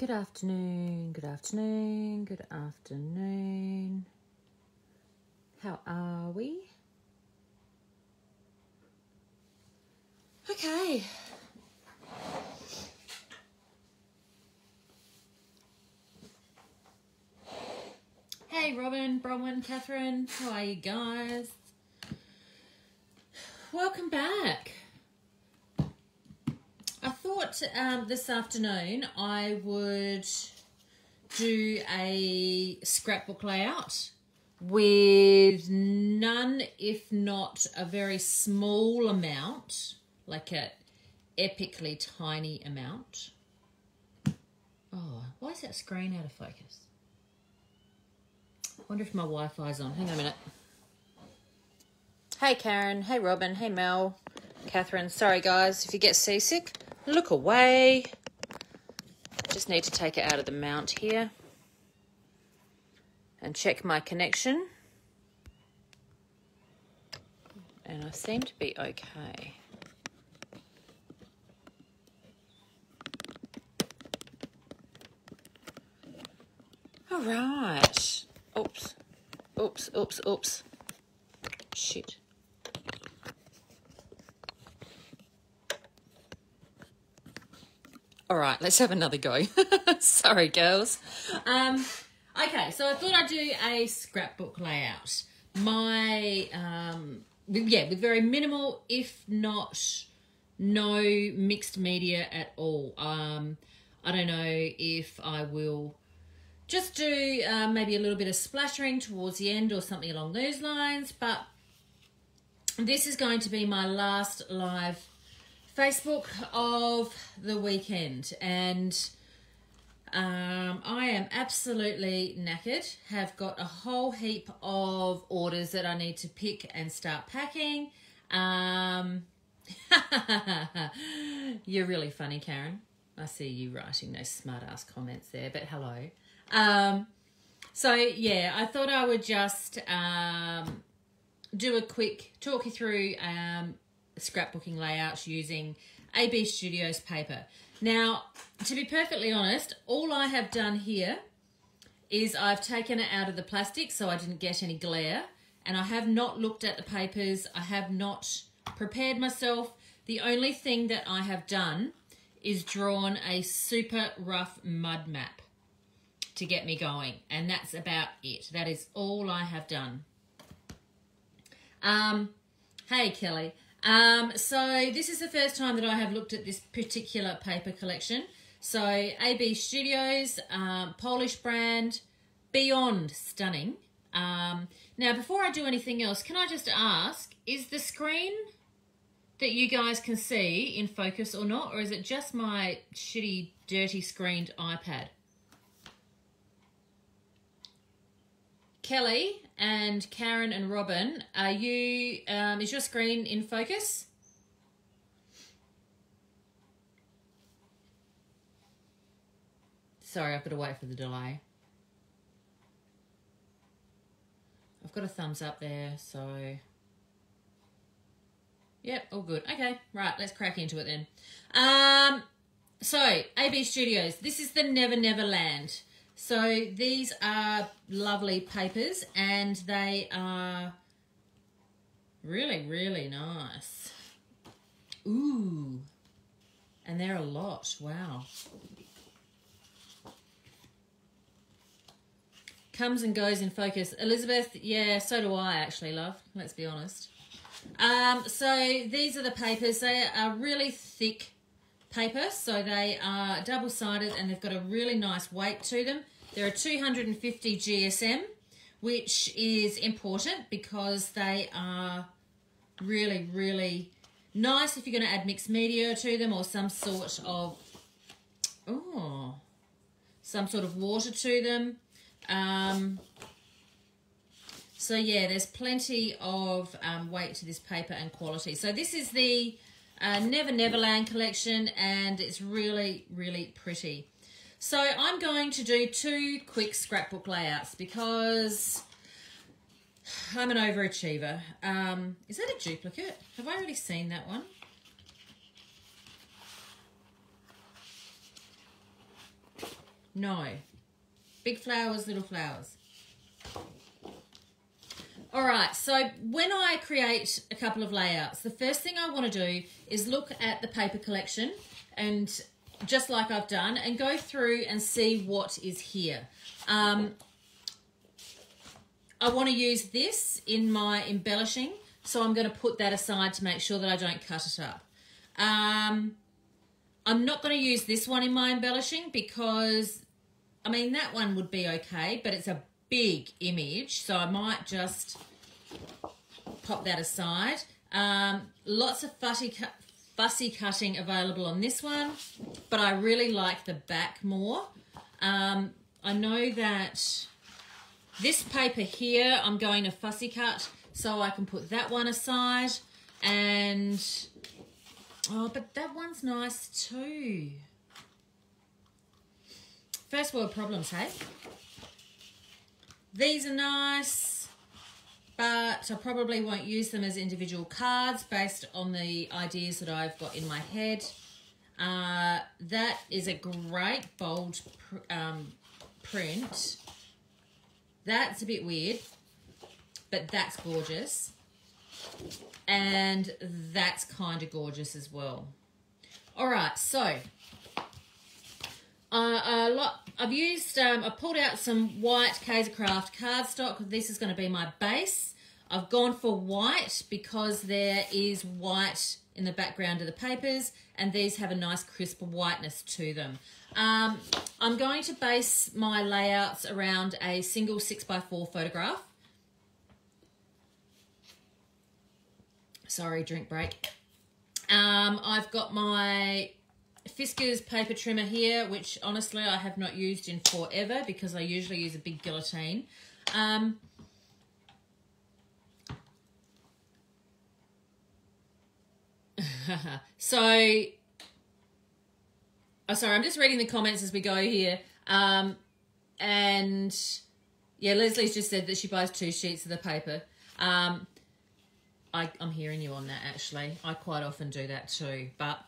Good afternoon, good afternoon, good afternoon. How are we? Okay. Hey, Robin, Bronwyn, Catherine, how are you guys? Welcome back. Thought um, this afternoon I would do a scrapbook layout with none, if not a very small amount, like a epically tiny amount. Oh, why is that screen out of focus? I wonder if my Wi-Fi's on. Hang on a minute. Hey Karen, hey Robin, hey Mel, Catherine. Sorry guys, if you get seasick, look away. Just need to take it out of the mount here and check my connection. And I seem to be okay. All right. Oops. Oops, oops, oops. Shit. All right, let's have another go. Sorry, girls. Um, okay, so I thought I'd do a scrapbook layout. My, um, yeah, with very minimal, if not no mixed media at all. Um, I don't know if I will just do uh, maybe a little bit of splattering towards the end or something along those lines. But this is going to be my last live Facebook of the weekend. And um, I am absolutely knackered. Have got a whole heap of orders that I need to pick and start packing. Um, you're really funny, Karen. I see you writing those smart ass comments there, but hello. Um, so yeah, I thought I would just um, do a quick talk you through um, scrapbooking layouts using AB Studios paper. Now, to be perfectly honest, all I have done here is I've taken it out of the plastic so I didn't get any glare and I have not looked at the papers. I have not prepared myself. The only thing that I have done is drawn a super rough mud map to get me going. And that's about it. That is all I have done. Um, hey, Kelly. Um, so this is the first time that I have looked at this particular paper collection. So AB Studios, um, Polish brand, beyond stunning. Um, now, before I do anything else, can I just ask, is the screen that you guys can see in focus or not? Or is it just my shitty, dirty screened iPad? Kelly and Karen and Robin, are you, um, is your screen in focus? Sorry, I've got to wait for the delay. I've got a thumbs up there, so... Yep, all good. Okay, right, let's crack into it then. Um, so, AB Studios, this is the Never Never Land. So these are lovely papers and they are really, really nice. Ooh, and they're a lot, wow. Comes and goes in focus. Elizabeth, yeah, so do I actually, love, let's be honest. Um, so these are the papers. They are really thick paper, so they are double-sided and they've got a really nice weight to them. There are 250 GSM, which is important because they are really, really nice if you're going to add mixed media to them or some sort of, oh, some sort of water to them. Um, so yeah, there's plenty of um, weight to this paper and quality. So this is the uh, Never Neverland collection and it's really, really pretty. So I'm going to do two quick scrapbook layouts because I'm an overachiever. Um, is that a duplicate? Have I already seen that one? No. Big flowers, little flowers. All right, so when I create a couple of layouts, the first thing I want to do is look at the paper collection and just like I've done and go through and see what is here. Um, I want to use this in my embellishing, so I'm going to put that aside to make sure that I don't cut it up. Um, I'm not going to use this one in my embellishing because, I mean, that one would be okay, but it's a big image, so I might just pop that aside. Um, lots of fussy, fussy cutting available on this one, but I really like the back more. Um, I know that this paper here, I'm going to fussy cut, so I can put that one aside. And, oh, but that one's nice too. First world problems, hey? These are nice, but I probably won't use them as individual cards based on the ideas that I've got in my head. Uh, that is a great bold pr um, print. That's a bit weird, but that's gorgeous. And that's kind of gorgeous as well. All right, so uh, a lot. I've used. Um, I pulled out some white Kaisercraft cardstock. This is going to be my base. I've gone for white because there is white in the background of the papers, and these have a nice crisp whiteness to them. Um, I'm going to base my layouts around a single 6x4 photograph. Sorry, drink break. Um, I've got my Fiskars paper trimmer here, which honestly I have not used in forever because I usually use a big guillotine. Um, so, oh, sorry, I'm just reading the comments as we go here. Um, and yeah, Leslie's just said that she buys two sheets of the paper. Um, I, I'm hearing you on that actually. I quite often do that too, but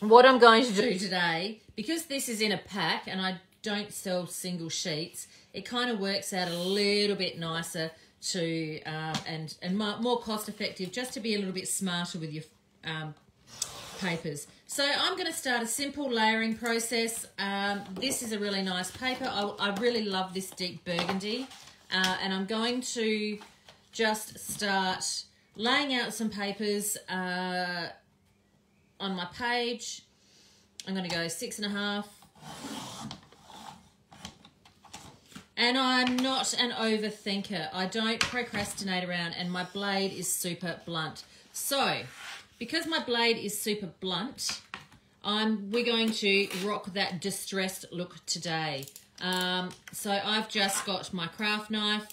what I'm going to do today, because this is in a pack and I don't sell single sheets, it kind of works out a little bit nicer to uh, and and more cost effective just to be a little bit smarter with your um, papers. So I'm going to start a simple layering process. Um, this is a really nice paper. I, I really love this deep burgundy. Uh, and I'm going to just start laying out some papers uh, on my page. I'm going to go six and a half. And I'm not an overthinker. I don't procrastinate around and my blade is super blunt. So, because my blade is super blunt, I'm, we're going to rock that distressed look today. Um, so I've just got my craft knife.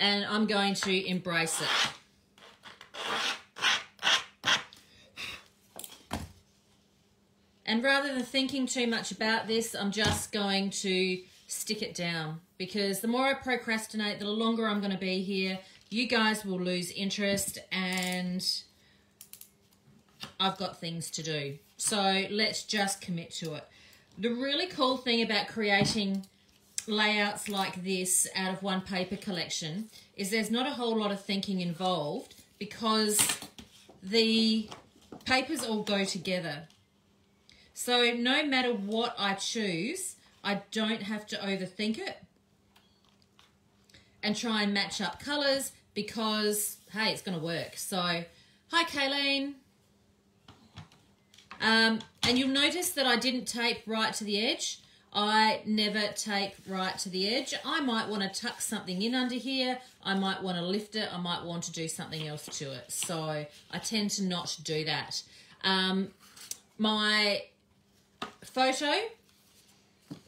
And I'm going to embrace it. And rather than thinking too much about this, I'm just going to stick it down because the more I procrastinate, the longer I'm going to be here. You guys will lose interest and I've got things to do. So let's just commit to it. The really cool thing about creating layouts like this out of one paper collection is there's not a whole lot of thinking involved because the papers all go together. So no matter what I choose, I don't have to overthink it and try and match up colours because, hey, it's going to work. So, hi, Kayleen. Um, and you'll notice that I didn't tape right to the edge. I never tape right to the edge. I might want to tuck something in under here. I might want to lift it. I might want to do something else to it. So I tend to not do that. Um, my photo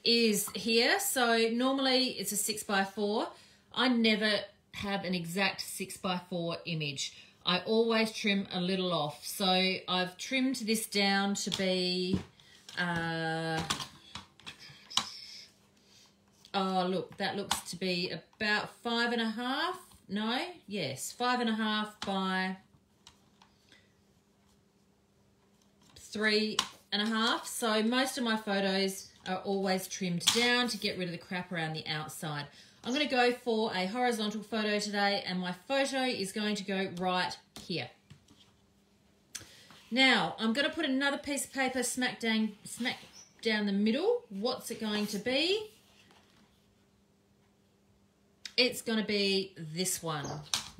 is here. So normally it's a six by four. I never have an exact six by four image. I always trim a little off. So I've trimmed this down to be, uh, oh look, that looks to be about five and a half. No, yes, five and a half by three and a half. So most of my photos are always trimmed down to get rid of the crap around the outside. I'm going to go for a horizontal photo today and my photo is going to go right here. Now, I'm going to put another piece of paper smack down, smack down the middle. What's it going to be? It's going to be this one.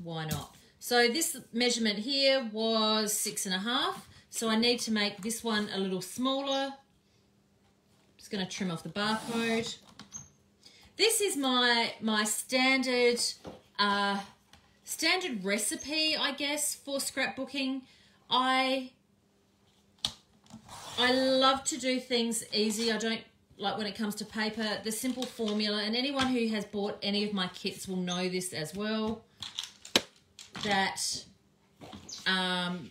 Why not? So this measurement here was six and a half. So I need to make this one a little smaller. Just going to trim off the barcode. This is my my standard uh, standard recipe, I guess, for scrapbooking. I I love to do things easy. I don't like when it comes to paper, the simple formula, and anyone who has bought any of my kits will know this as well, that um,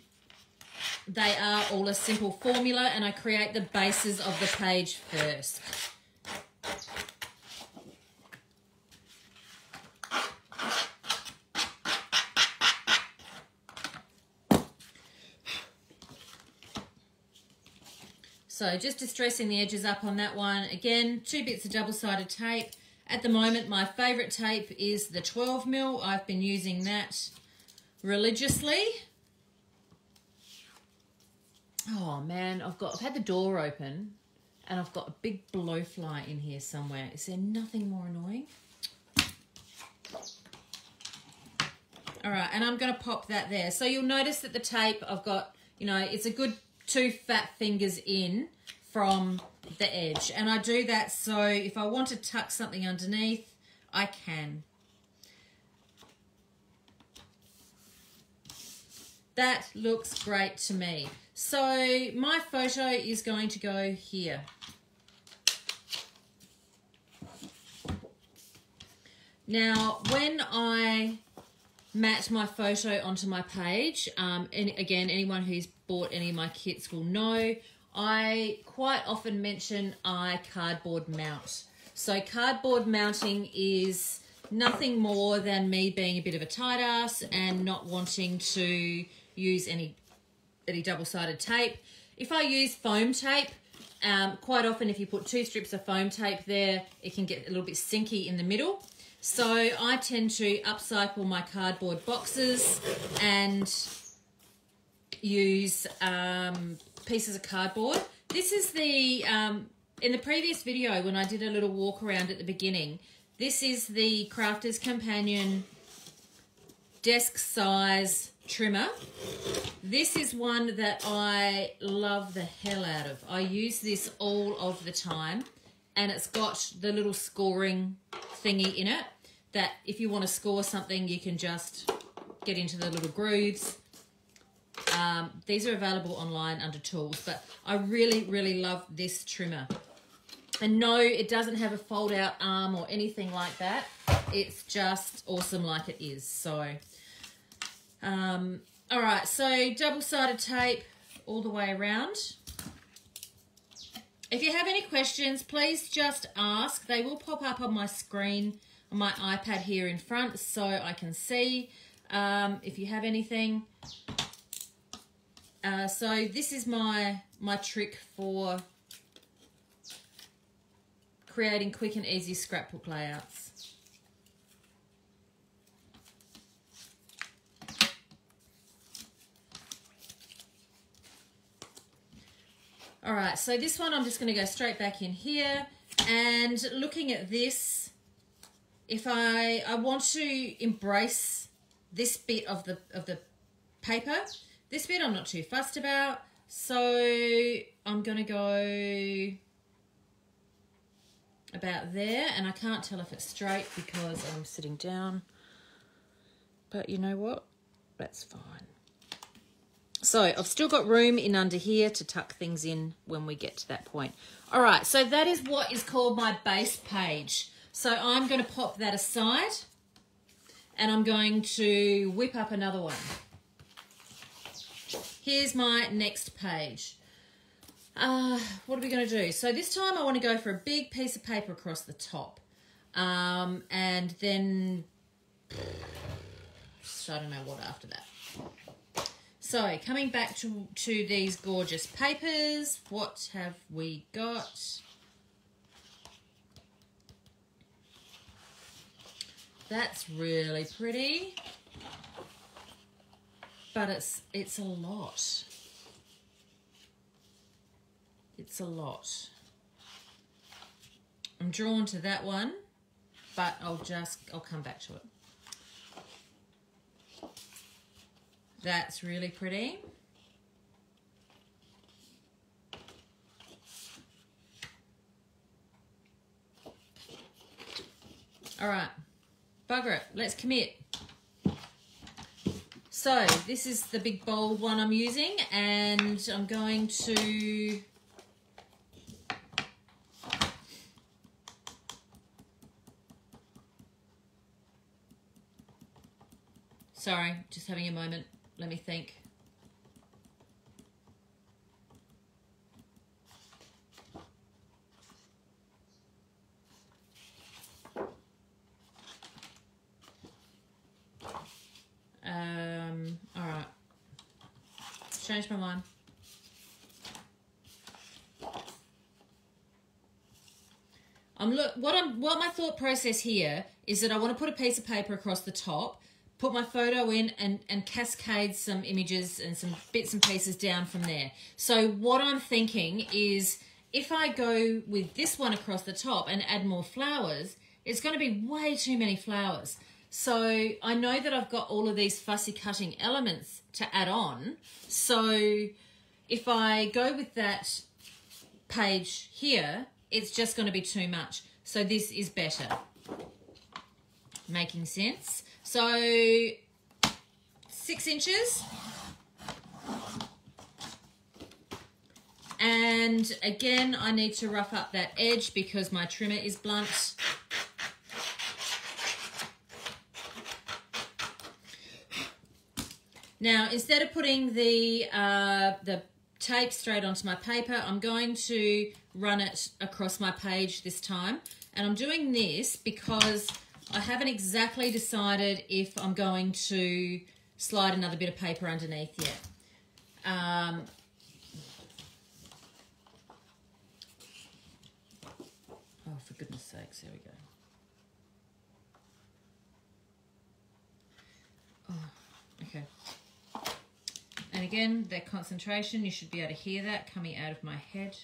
they are all a simple formula and I create the bases of the page first. So just distressing the edges up on that one. Again, two bits of double-sided tape. At the moment, my favourite tape is the 12 mil. I've been using that religiously. Oh man, I've got I've had the door open and I've got a big blowfly in here somewhere. Is there nothing more annoying? All right, and I'm going to pop that there. So you'll notice that the tape I've got, you know, it's a good two fat fingers in from the edge. And I do that so if I want to tuck something underneath, I can. That looks great to me. So my photo is going to go here. Now, when I mat my photo onto my page. Um, and again, anyone who's bought any of my kits will know I quite often mention I cardboard mount. So cardboard mounting is nothing more than me being a bit of a tight ass and not wanting to use any any double-sided tape. If I use foam tape, um, quite often if you put two strips of foam tape there, it can get a little bit sinky in the middle. So I tend to upcycle my cardboard boxes and use um, pieces of cardboard. This is the, um, in the previous video when I did a little walk around at the beginning, this is the Crafter's Companion desk size trimmer. This is one that I love the hell out of. I use this all of the time and it's got the little scoring thingy in it that if you want to score something, you can just get into the little grooves. Um, these are available online under tools, but I really, really love this trimmer. And no, it doesn't have a fold out arm or anything like that. It's just awesome like it is. So, um, all right, so double-sided tape all the way around. If you have any questions, please just ask. They will pop up on my screen on my iPad here in front so I can see um, if you have anything. Uh, so this is my, my trick for creating quick and easy scrapbook layouts. All right, so this one I'm just going to go straight back in here. And looking at this, if I, I want to embrace this bit of the, of the paper, this bit I'm not too fussed about. So I'm going to go about there. And I can't tell if it's straight because I'm sitting down. But you know what? That's fine. So I've still got room in under here to tuck things in when we get to that point. All right, so that is what is called my base page. So I'm going to pop that aside and I'm going to whip up another one. Here's my next page. Uh, what are we going to do? So this time I want to go for a big piece of paper across the top. Um, and then, I don't know what after that. So, coming back to, to these gorgeous papers, what have we got? That's really pretty. But it's it's a lot. It's a lot. I'm drawn to that one, but I'll just I'll come back to it. That's really pretty. All right, bugger it. Let's commit. So this is the big bold one I'm using and I'm going to Sorry, just having a moment. Let me think. Um, all right. Change my mind. I'm look what I'm what my thought process here is that I want to put a piece of paper across the top put my photo in and, and cascade some images and some bits and pieces down from there. So what I'm thinking is if I go with this one across the top and add more flowers, it's going to be way too many flowers. So I know that I've got all of these fussy cutting elements to add on. So if I go with that page here, it's just going to be too much. So this is better. Making sense? So six inches. And again, I need to rough up that edge because my trimmer is blunt. Now, instead of putting the, uh, the tape straight onto my paper, I'm going to run it across my page this time. And I'm doing this because I haven't exactly decided if I'm going to slide another bit of paper underneath yet. Um, oh, for goodness sakes, there we go. Oh, okay. And again, that concentration, you should be able to hear that coming out of my head.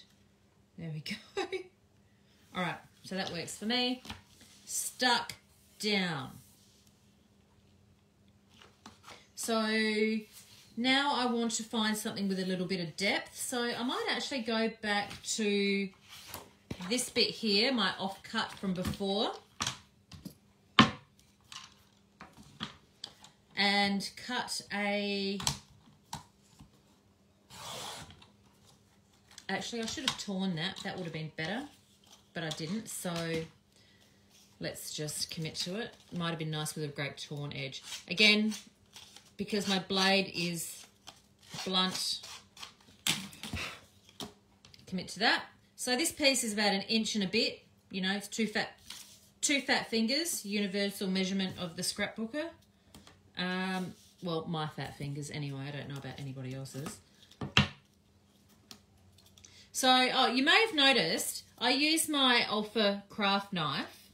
There we go. All right, so that works for me. Stuck down. So now I want to find something with a little bit of depth. So I might actually go back to this bit here, my offcut from before. And cut a... Actually, I should have torn that. That would have been better, but I didn't. So let's just commit to it. Might have been nice with a great torn edge. Again, because my blade is blunt, commit to that. So this piece is about an inch and a bit. You know, it's two fat, two fat fingers, universal measurement of the scrapbooker. Um, well, my fat fingers anyway. I don't know about anybody else's. So, oh, you may have noticed I use my Olfa craft knife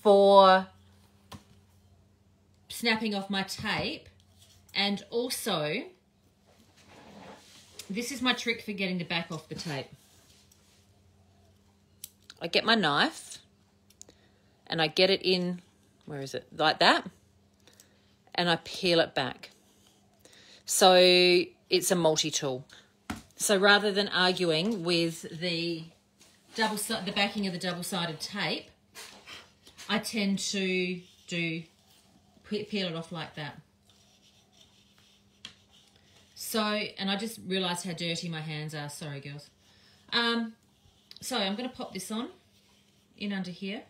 for snapping off my tape and also this is my trick for getting the back off the tape. I get my knife and I get it in, where is it, like that, and I peel it back. So it's a multi-tool. So rather than arguing with the double the backing of the double-sided tape, I tend to do peel it off like that. So, and I just realised how dirty my hands are. Sorry, girls. Um, so I'm going to pop this on in under here.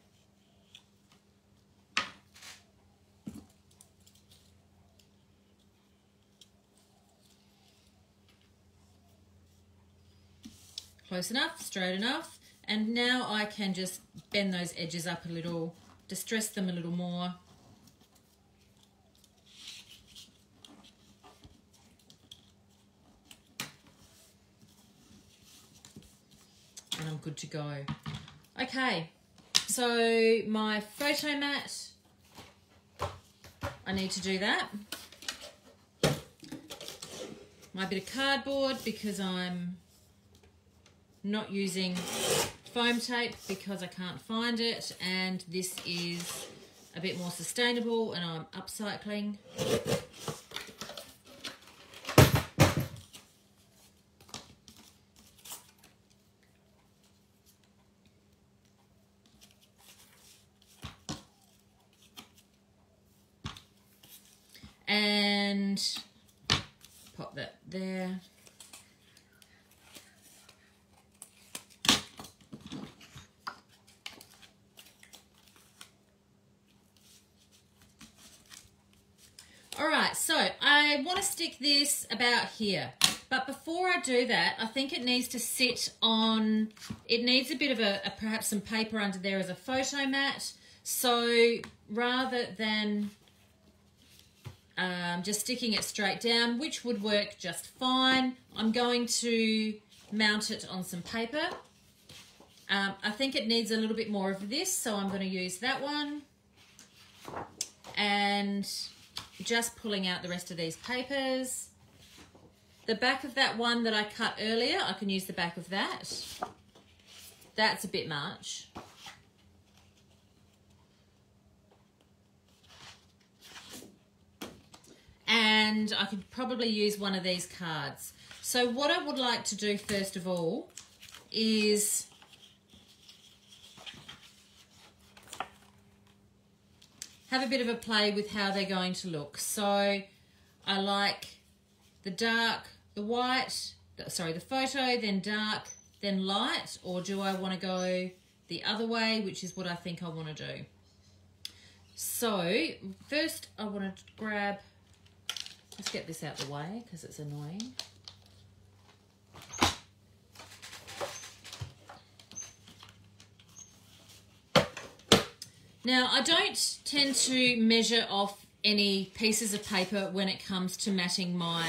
close enough, straight enough. And now I can just bend those edges up a little, distress them a little more. And I'm good to go. Okay, so my photo mat, I need to do that. My bit of cardboard because I'm not using foam tape because I can't find it and this is a bit more sustainable and I'm upcycling. And pop that there. All right, so I want to stick this about here. But before I do that, I think it needs to sit on, it needs a bit of a, a perhaps some paper under there as a photo mat. So rather than um, just sticking it straight down, which would work just fine, I'm going to mount it on some paper. Um, I think it needs a little bit more of this, so I'm going to use that one. And just pulling out the rest of these papers. The back of that one that I cut earlier, I can use the back of that. That's a bit much. And I could probably use one of these cards. So what I would like to do first of all is have a bit of a play with how they're going to look. So I like the dark, the white, sorry, the photo, then dark, then light, or do I want to go the other way, which is what I think I want to do. So first I want to grab, let's get this out of the way because it's annoying. Now, I don't tend to measure off any pieces of paper when it comes to matting my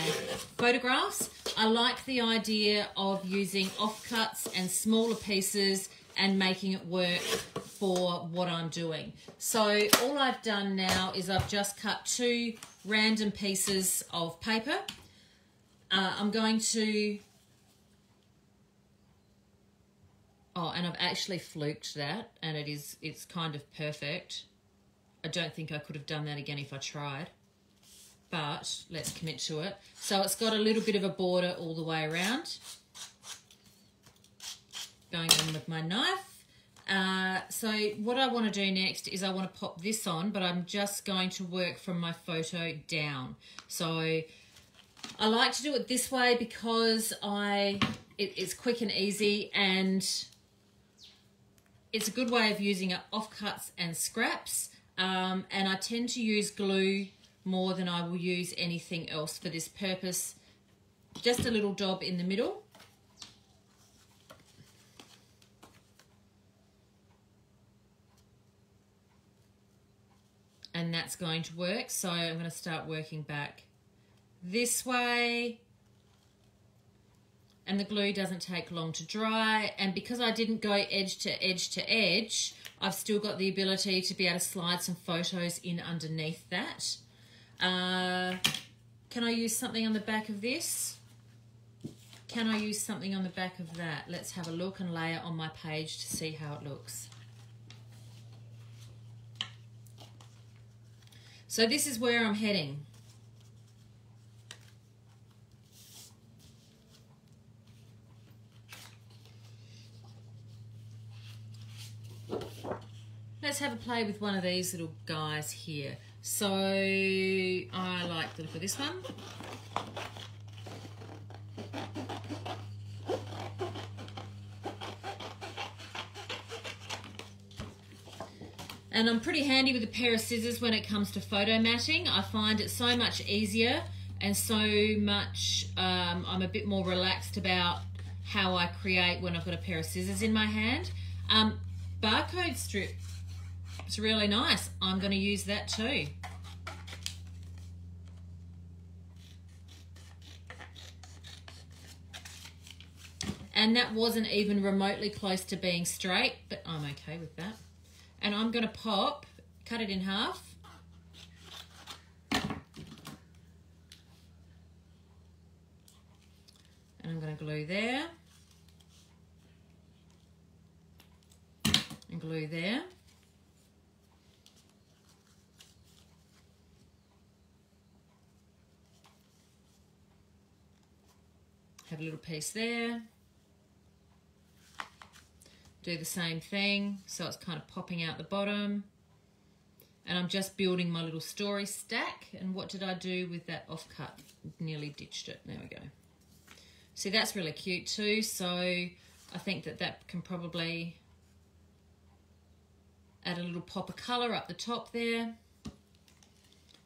photographs. I like the idea of using offcuts and smaller pieces and making it work for what I'm doing. So all I've done now is I've just cut two random pieces of paper. Uh, I'm going to Oh, and I've actually fluked that and it is, it's kind of perfect. I don't think I could have done that again if I tried, but let's commit to it. So it's got a little bit of a border all the way around. Going in with my knife. Uh, so what I want to do next is I want to pop this on, but I'm just going to work from my photo down. So I like to do it this way because I it, it's quick and easy and it's a good way of using up offcuts and scraps. Um, and I tend to use glue more than I will use anything else for this purpose. Just a little dob in the middle. And that's going to work. So I'm going to start working back this way and the glue doesn't take long to dry. And because I didn't go edge to edge to edge, I've still got the ability to be able to slide some photos in underneath that. Uh, can I use something on the back of this? Can I use something on the back of that? Let's have a look and lay it on my page to see how it looks. So this is where I'm heading. Let's have a play with one of these little guys here. So I like the look of this one. And I'm pretty handy with a pair of scissors when it comes to photo matting. I find it so much easier and so much, um, I'm a bit more relaxed about how I create when I've got a pair of scissors in my hand. Um, barcode strip it's really nice. I'm going to use that too. and that wasn't even remotely close to being straight, but I'm okay with that. And I'm going to pop, cut it in half. And I'm going to glue there. And glue there. Have a little piece there. Do the same thing so it's kind of popping out the bottom. And I'm just building my little story stack. And what did I do with that offcut? Nearly ditched it. There we go. See that's really cute too. So I think that that can probably add a little pop of color up the top there.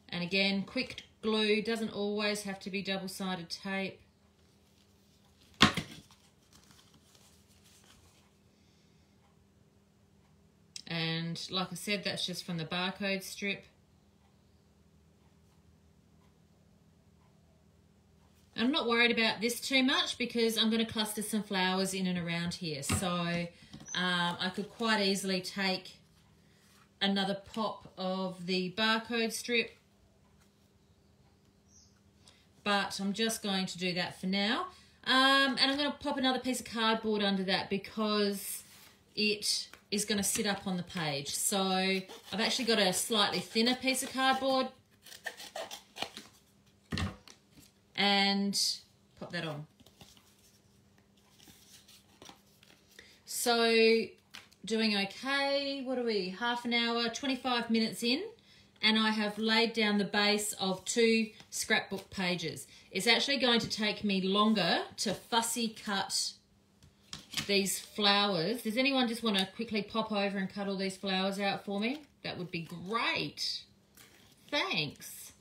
And again quick glue. Doesn't always have to be double-sided tape and like I said that's just from the barcode strip. I'm not worried about this too much because I'm going to cluster some flowers in and around here. So um, I could quite easily take another pop of the barcode strip. But I'm just going to do that for now. Um, and I'm going to pop another piece of cardboard under that because it is going to sit up on the page. So I've actually got a slightly thinner piece of cardboard and pop that on. So doing okay, what are we, half an hour, 25 minutes in and I have laid down the base of two scrapbook pages. It's actually going to take me longer to fussy cut these flowers. Does anyone just want to quickly pop over and cut all these flowers out for me? That would be great. Thanks.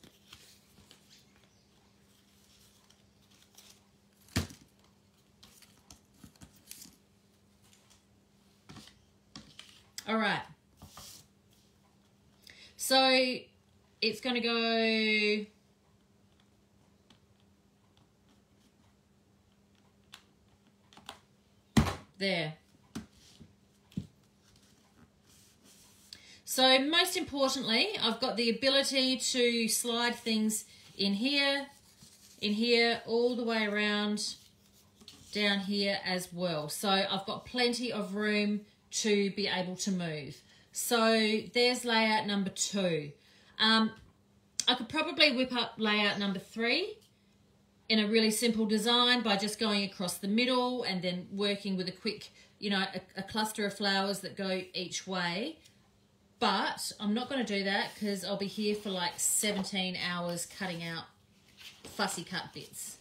All right. So it's going to go there. So most importantly, I've got the ability to slide things in here, in here, all the way around down here as well. So I've got plenty of room to be able to move. So there's layout number two. Um, I could probably whip up layout number three in a really simple design by just going across the middle and then working with a quick, you know, a, a cluster of flowers that go each way. But I'm not going to do that because I'll be here for like 17 hours cutting out fussy cut bits.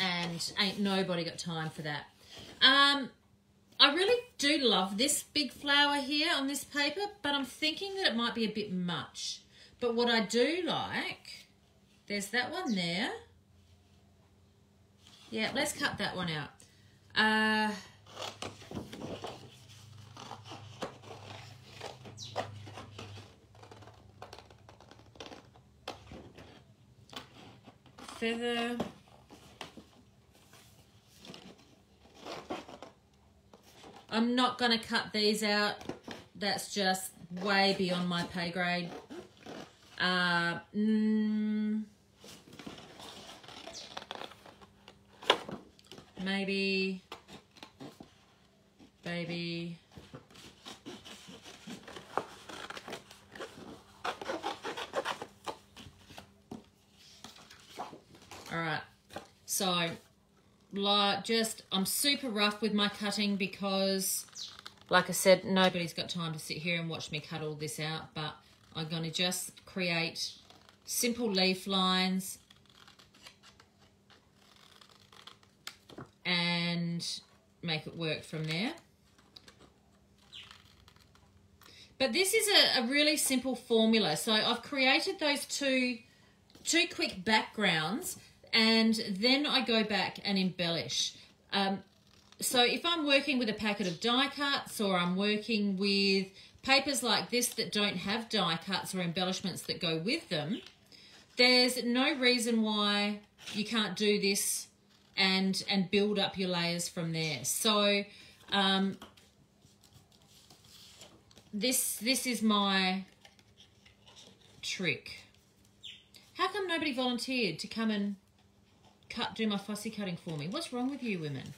And ain't nobody got time for that. Um, I really do love this big flower here on this paper, but I'm thinking that it might be a bit much. But what I do like, there's that one there. Yeah, let's cut that one out. Uh, feather. I'm not going to cut these out. That's just way beyond my pay grade. Uh, mm, maybe, baby. All right, so like just, I'm super rough with my cutting because, like I said, nobody's got time to sit here and watch me cut all this out, but I'm going to just create simple leaf lines and make it work from there. But this is a, a, really simple formula. So I've created those two, two quick backgrounds and then I go back and embellish. Um, so if I'm working with a packet of die cuts or I'm working with papers like this that don't have die cuts or embellishments that go with them, there's no reason why you can't do this and and build up your layers from there. So um, this this is my trick. How come nobody volunteered to come and cut do my fussy cutting for me? What's wrong with you women?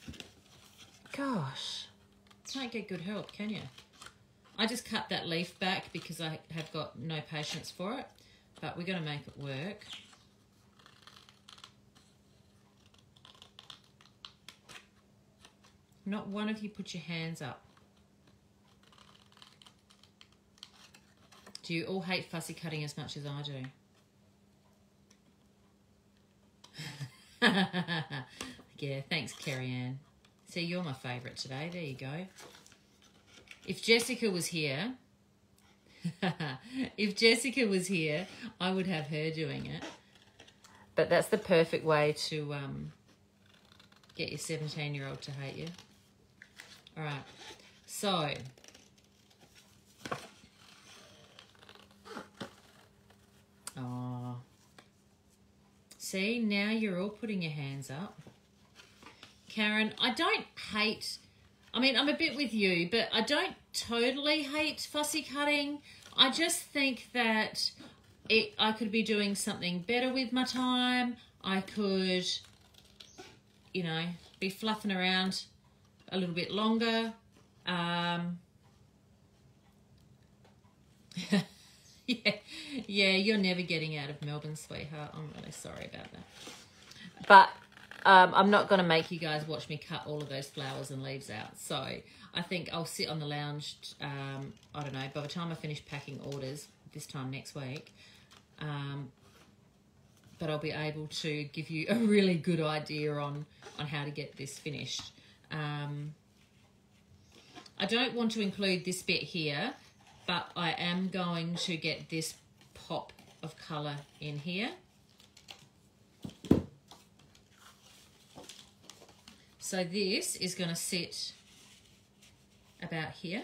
Gosh, can't get good help, can you? I just cut that leaf back because I have got no patience for it, but we're going to make it work. Not one of you put your hands up. Do you all hate fussy cutting as much as I do? yeah, thanks, Carrie Ann. See, you're my favourite today. There you go. If Jessica was here, if Jessica was here, I would have her doing it. But that's the perfect way to um, get your 17 year old to hate you. All right. So, oh, see, now you're all putting your hands up. Karen, I don't hate, I mean, I'm a bit with you, but I don't totally hate fussy cutting. I just think that it, I could be doing something better with my time. I could, you know, be fluffing around a little bit longer. Um, yeah, yeah, you're never getting out of Melbourne, sweetheart. I'm really sorry about that. But um, I'm not going to make you guys watch me cut all of those flowers and leaves out. So I think I'll sit on the lounge, um, I don't know, by the time I finish packing orders this time next week, um, but I'll be able to give you a really good idea on, on how to get this finished. Um, I don't want to include this bit here, but I am going to get this pop of colour in here. So this is going to sit about here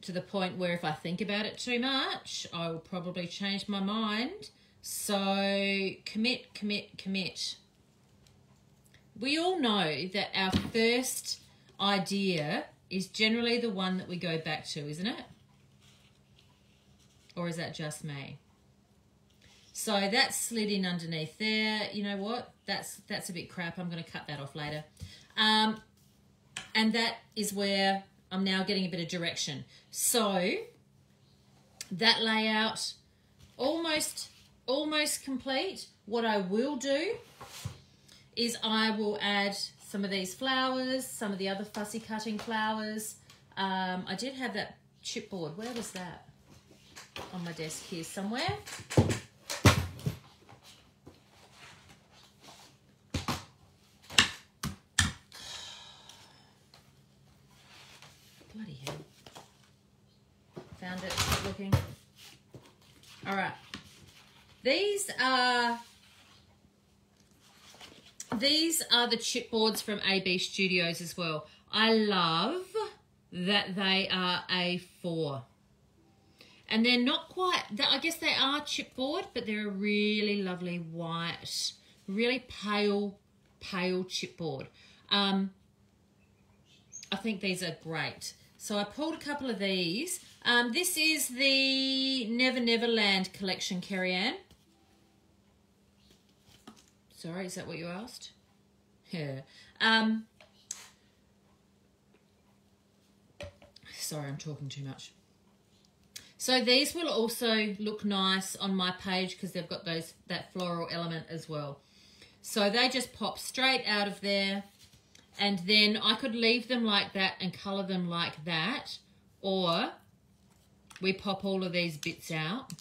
to the point where if I think about it too much, I will probably change my mind. So commit, commit, commit. We all know that our first idea is generally the one that we go back to, isn't it? Or is that just me? So that's slid in underneath there. You know what? That's that's a bit crap. I'm going to cut that off later. Um, and that is where I'm now getting a bit of direction. So that layout almost almost complete. What I will do is I will add some of these flowers, some of the other fussy cutting flowers. Um, I did have that chipboard. Where was that? On my desk here somewhere. Bloody hell. Found it. Keep looking. All right. These are these are the chipboards from AB Studios as well. I love that they are A4. And they're not quite, that I guess they are chipboard, but they're a really lovely white, really pale, pale chipboard. Um, I think these are great. So I pulled a couple of these. Um, this is the Never Neverland collection, Carrie Ann. Sorry, is that what you asked? Yeah. Um, sorry, I'm talking too much. So these will also look nice on my page because they've got those that floral element as well. So they just pop straight out of there. And then I could leave them like that and colour them like that. Or we pop all of these bits out.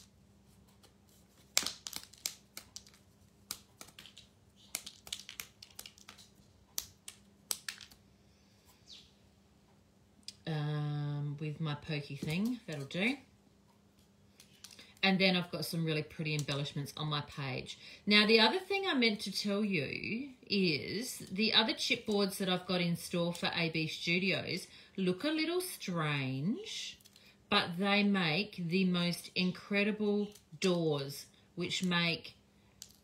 Um, with my pokey thing. That'll do. And then I've got some really pretty embellishments on my page. Now, the other thing I meant to tell you is the other chipboards that I've got in store for AB Studios look a little strange, but they make the most incredible doors, which make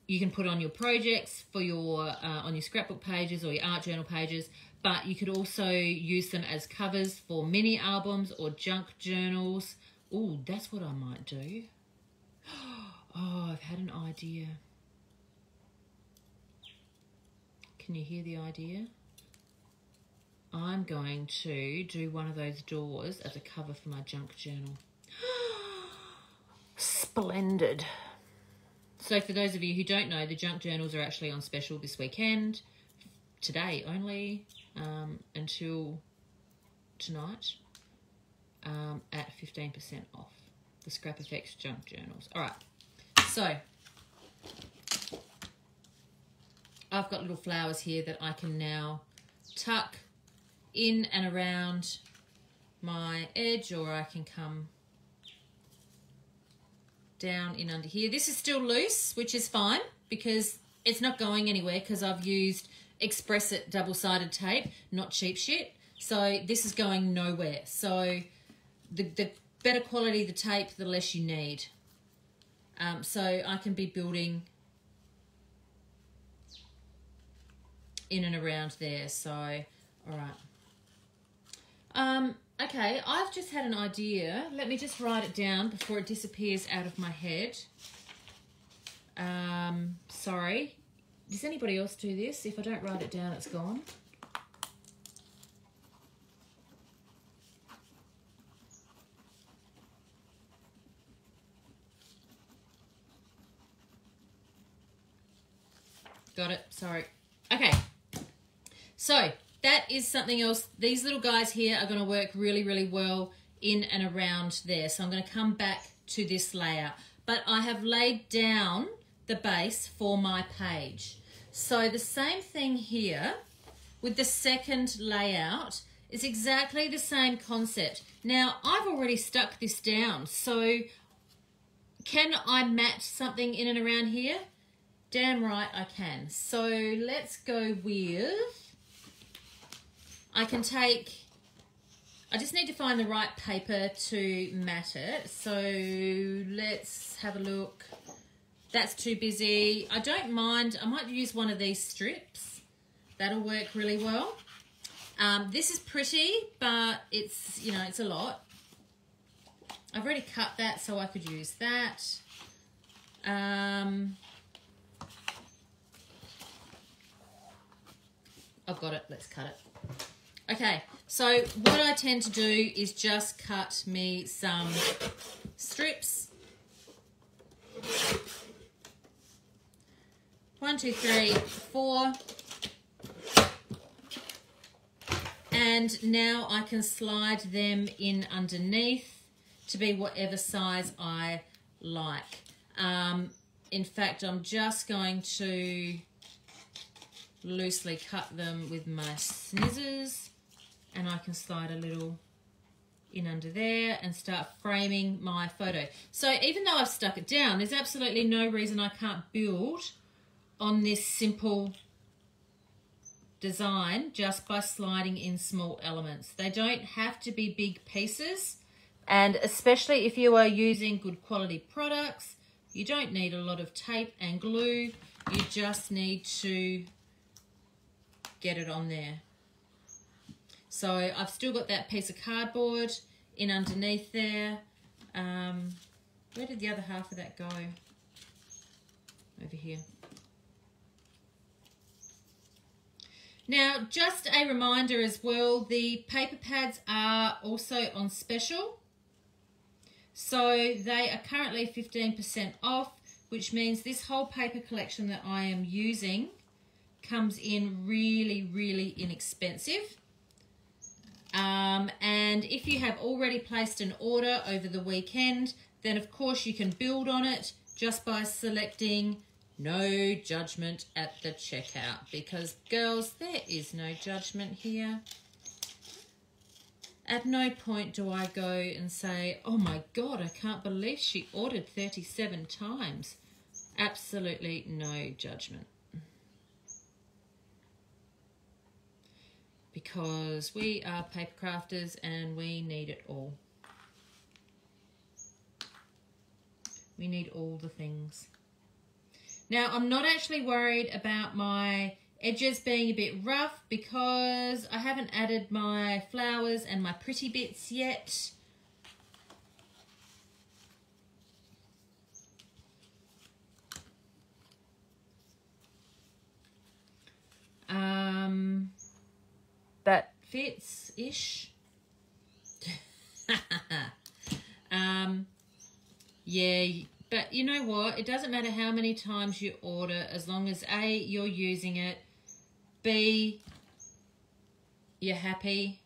you can put on your projects for your uh, on your scrapbook pages or your art journal pages but you could also use them as covers for mini albums or junk journals. Oh that's what i might do. Oh i've had an idea. Can you hear the idea? I'm going to do one of those doors as a cover for my junk journal. Splendid. So, for those of you who don't know, the junk journals are actually on special this weekend, today only, um, until tonight, um, at 15% off the Scrap Effects junk journals. All right, so I've got little flowers here that I can now tuck in and around my edge, or I can come down in under here. This is still loose, which is fine because it's not going anywhere because I've used Xpress It double-sided tape, not cheap shit. So this is going nowhere. So the, the better quality the tape, the less you need. Um, so I can be building in and around there. So, all right. Um, Okay, I've just had an idea. Let me just write it down before it disappears out of my head. Um, sorry. Does anybody else do this? If I don't write it down, it's gone. Got it. Sorry. Okay. So, that is something else. These little guys here are going to work really, really well in and around there. So I'm going to come back to this layout. But I have laid down the base for my page. So the same thing here with the second layout is exactly the same concept. Now, I've already stuck this down, so can I match something in and around here? Damn right I can. So let's go with I can take, I just need to find the right paper to mat it. So let's have a look. That's too busy. I don't mind, I might use one of these strips. That'll work really well. Um, this is pretty, but it's, you know, it's a lot. I've already cut that, so I could use that. Um, I've got it, let's cut it. Okay, so what I tend to do is just cut me some strips. One, two, three, four. And now I can slide them in underneath to be whatever size I like. Um, in fact, I'm just going to loosely cut them with my scissors and I can slide a little in under there and start framing my photo. So even though I've stuck it down, there's absolutely no reason I can't build on this simple design just by sliding in small elements. They don't have to be big pieces. And especially if you are using good quality products, you don't need a lot of tape and glue. You just need to get it on there. So I've still got that piece of cardboard in underneath there. Um, where did the other half of that go? Over here. Now, just a reminder as well, the paper pads are also on special. So they are currently 15% off, which means this whole paper collection that I am using comes in really, really inexpensive. Um, and if you have already placed an order over the weekend, then of course you can build on it just by selecting no judgment at the checkout because girls, there is no judgment here. At no point do I go and say, oh my God, I can't believe she ordered 37 times. Absolutely no judgment. because we are paper crafters and we need it all. We need all the things. Now, I'm not actually worried about my edges being a bit rough because I haven't added my flowers and my pretty bits yet. Um, that fits-ish. um, yeah, but you know what? It doesn't matter how many times you order as long as A, you're using it, B, you're happy,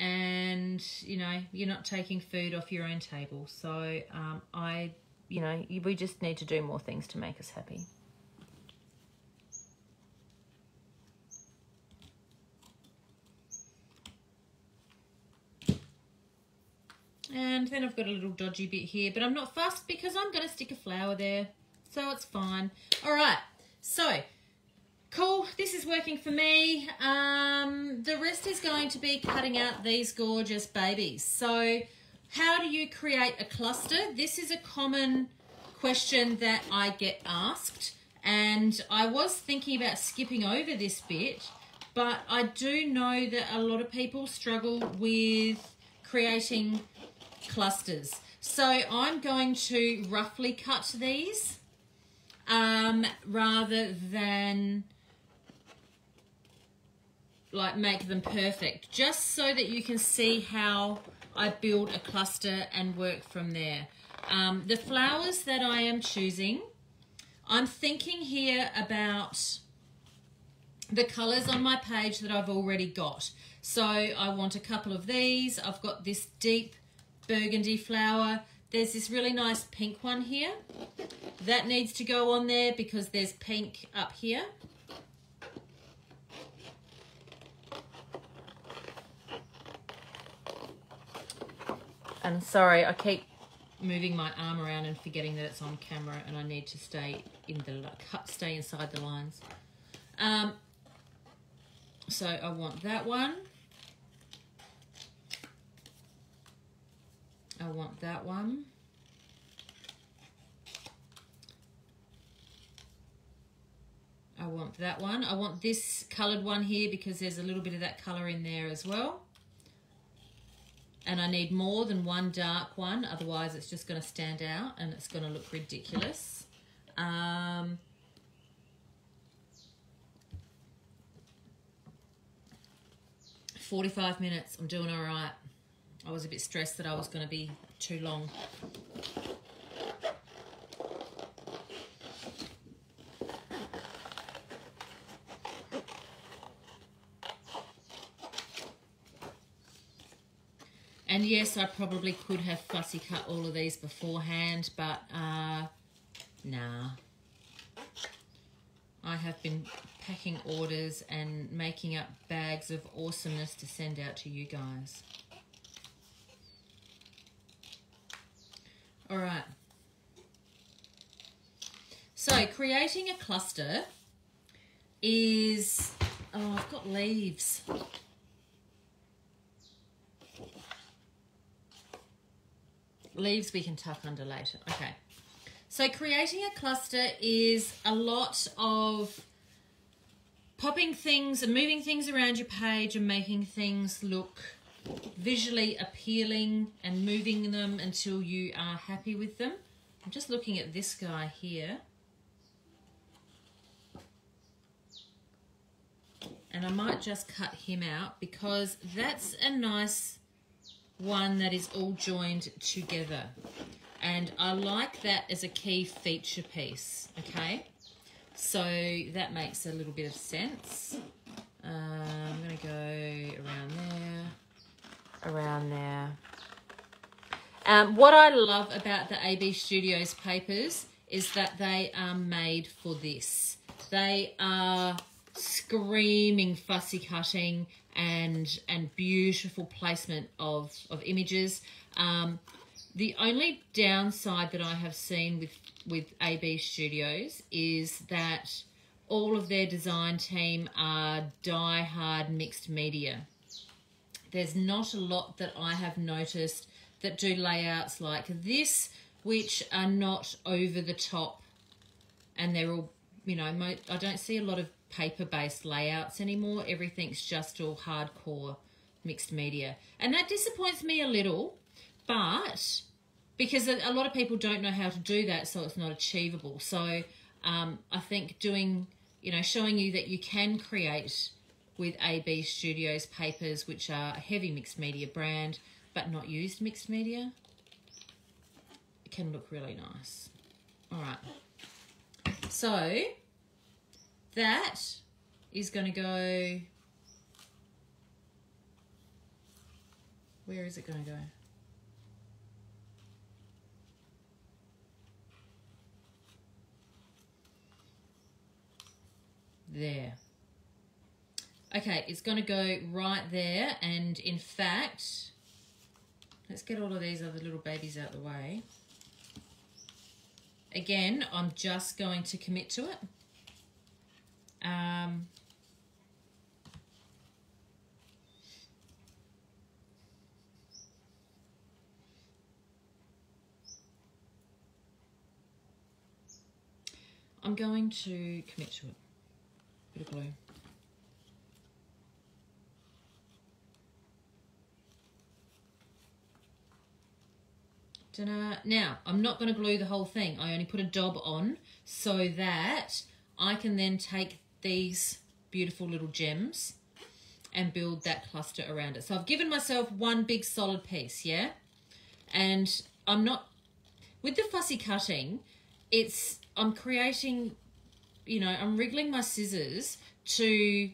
and you know, you're not taking food off your own table. So um, I, you know, we just need to do more things to make us happy. And then I've got a little dodgy bit here, but I'm not fussed because I'm going to stick a flower there. So it's fine. All right. So, cool. This is working for me. Um, the rest is going to be cutting out these gorgeous babies. So, how do you create a cluster? This is a common question that I get asked. And I was thinking about skipping over this bit, but I do know that a lot of people struggle with creating clusters. So I'm going to roughly cut these um, rather than like make them perfect, just so that you can see how I build a cluster and work from there. Um, the flowers that I am choosing, I'm thinking here about the colors on my page that I've already got. So I want a couple of these. I've got this deep burgundy flower. There's this really nice pink one here. That needs to go on there because there's pink up here. And sorry, I keep moving my arm around and forgetting that it's on camera and I need to stay in the stay inside the lines. Um, so I want that one. I want that one. I want that one. I want this coloured one here because there's a little bit of that colour in there as well. And I need more than one dark one, otherwise it's just going to stand out and it's going to look ridiculous. Um, Forty-five minutes. I'm doing all right. I was a bit stressed that I was going to be too long. And yes, I probably could have fussy cut all of these beforehand, but uh, nah. I have been packing orders and making up bags of awesomeness to send out to you guys. All right. So creating a cluster is, oh, I've got leaves. Leaves we can tuck under later. Okay. So creating a cluster is a lot of popping things and moving things around your page and making things look visually appealing and moving them until you are happy with them. I'm just looking at this guy here. And I might just cut him out because that's a nice one that is all joined together. And I like that as a key feature piece, okay? So that makes a little bit of sense. Uh, I'm going to go around there around there. Um, what I love about the AB Studios papers is that they are made for this. They are screaming fussy cutting and and beautiful placement of, of images. Um, the only downside that I have seen with, with AB Studios is that all of their design team are die-hard mixed media. There's not a lot that I have noticed that do layouts like this, which are not over the top and they're all, you know, I don't see a lot of paper based layouts anymore. Everything's just all hardcore mixed media. And that disappoints me a little, but because a lot of people don't know how to do that, so it's not achievable. So um, I think doing, you know, showing you that you can create with AB Studios papers, which are a heavy mixed media brand, but not used mixed media, it can look really nice. All right. So that is going to go. Where is it going to go? There. Okay, it's going to go right there. And in fact, let's get all of these other little babies out of the way. Again, I'm just going to commit to it. Um, I'm going to commit to it. Bit of glue. Ta-da. Now, I'm not going to glue the whole thing. I only put a dob on so that I can then take these beautiful little gems and build that cluster around it. So I've given myself one big solid piece, yeah? And I'm not, with the fussy cutting, it's, I'm creating, you know, I'm wriggling my scissors to,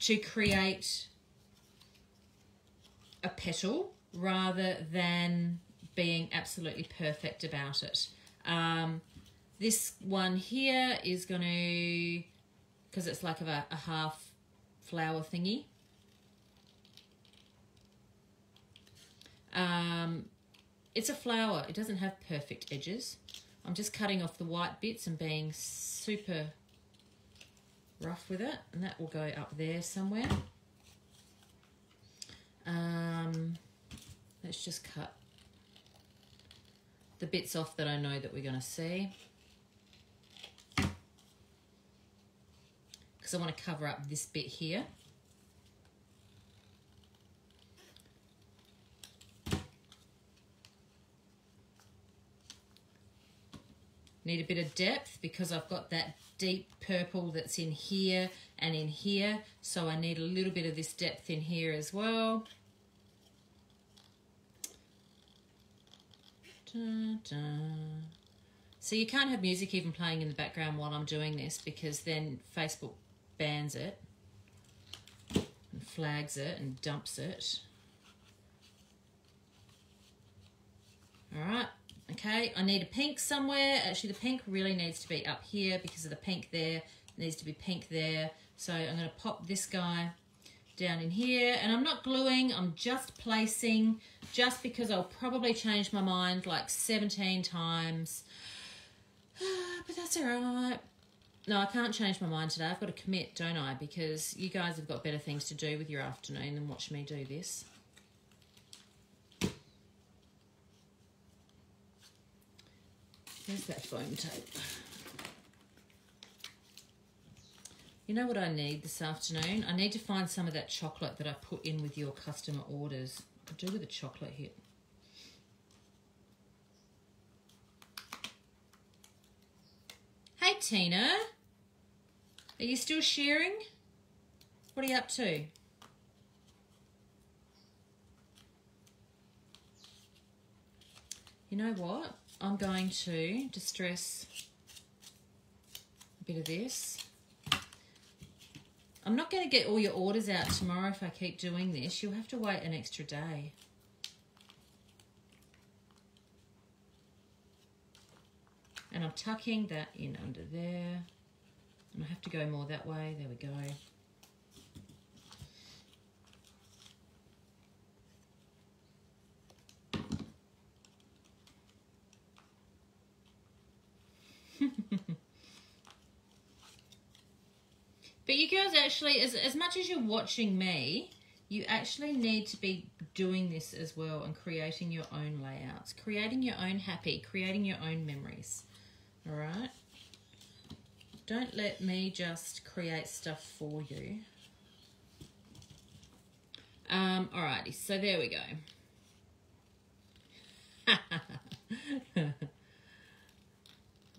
to create a petal rather than being absolutely perfect about it. Um, this one here is going to because it's like a, a half flower thingy. Um, it's a flower. It doesn't have perfect edges. I'm just cutting off the white bits and being super rough with it. And that will go up there somewhere. Um, let's just cut the bits off that I know that we're going to see. because I want to cover up this bit here. Need a bit of depth because I've got that deep purple that's in here and in here. So I need a little bit of this depth in here as well. So you can't have music even playing in the background while I'm doing this because then Facebook bans it and flags it and dumps it. All right, okay, I need a pink somewhere. Actually, the pink really needs to be up here because of the pink there. It needs to be pink there. So I'm going to pop this guy down in here. And I'm not gluing, I'm just placing, just because I'll probably change my mind like 17 times. but that's all right. No, I can't change my mind today. I've got to commit, don't I? Because you guys have got better things to do with your afternoon than watch me do this. There's that foam tape. You know what I need this afternoon? I need to find some of that chocolate that I put in with your customer orders. I do with a chocolate hit. Hey, Tina. Are you still sharing? What are you up to? You know what? I'm going to distress a bit of this. I'm not going to get all your orders out tomorrow if I keep doing this. You'll have to wait an extra day. And I'm tucking that in under there. And I have to go more that way. There we go. but you girls actually, as, as much as you're watching me, you actually need to be doing this as well and creating your own layouts, creating your own happy, creating your own memories. All right. Don't let me just create stuff for you. Um, alrighty, so there we go.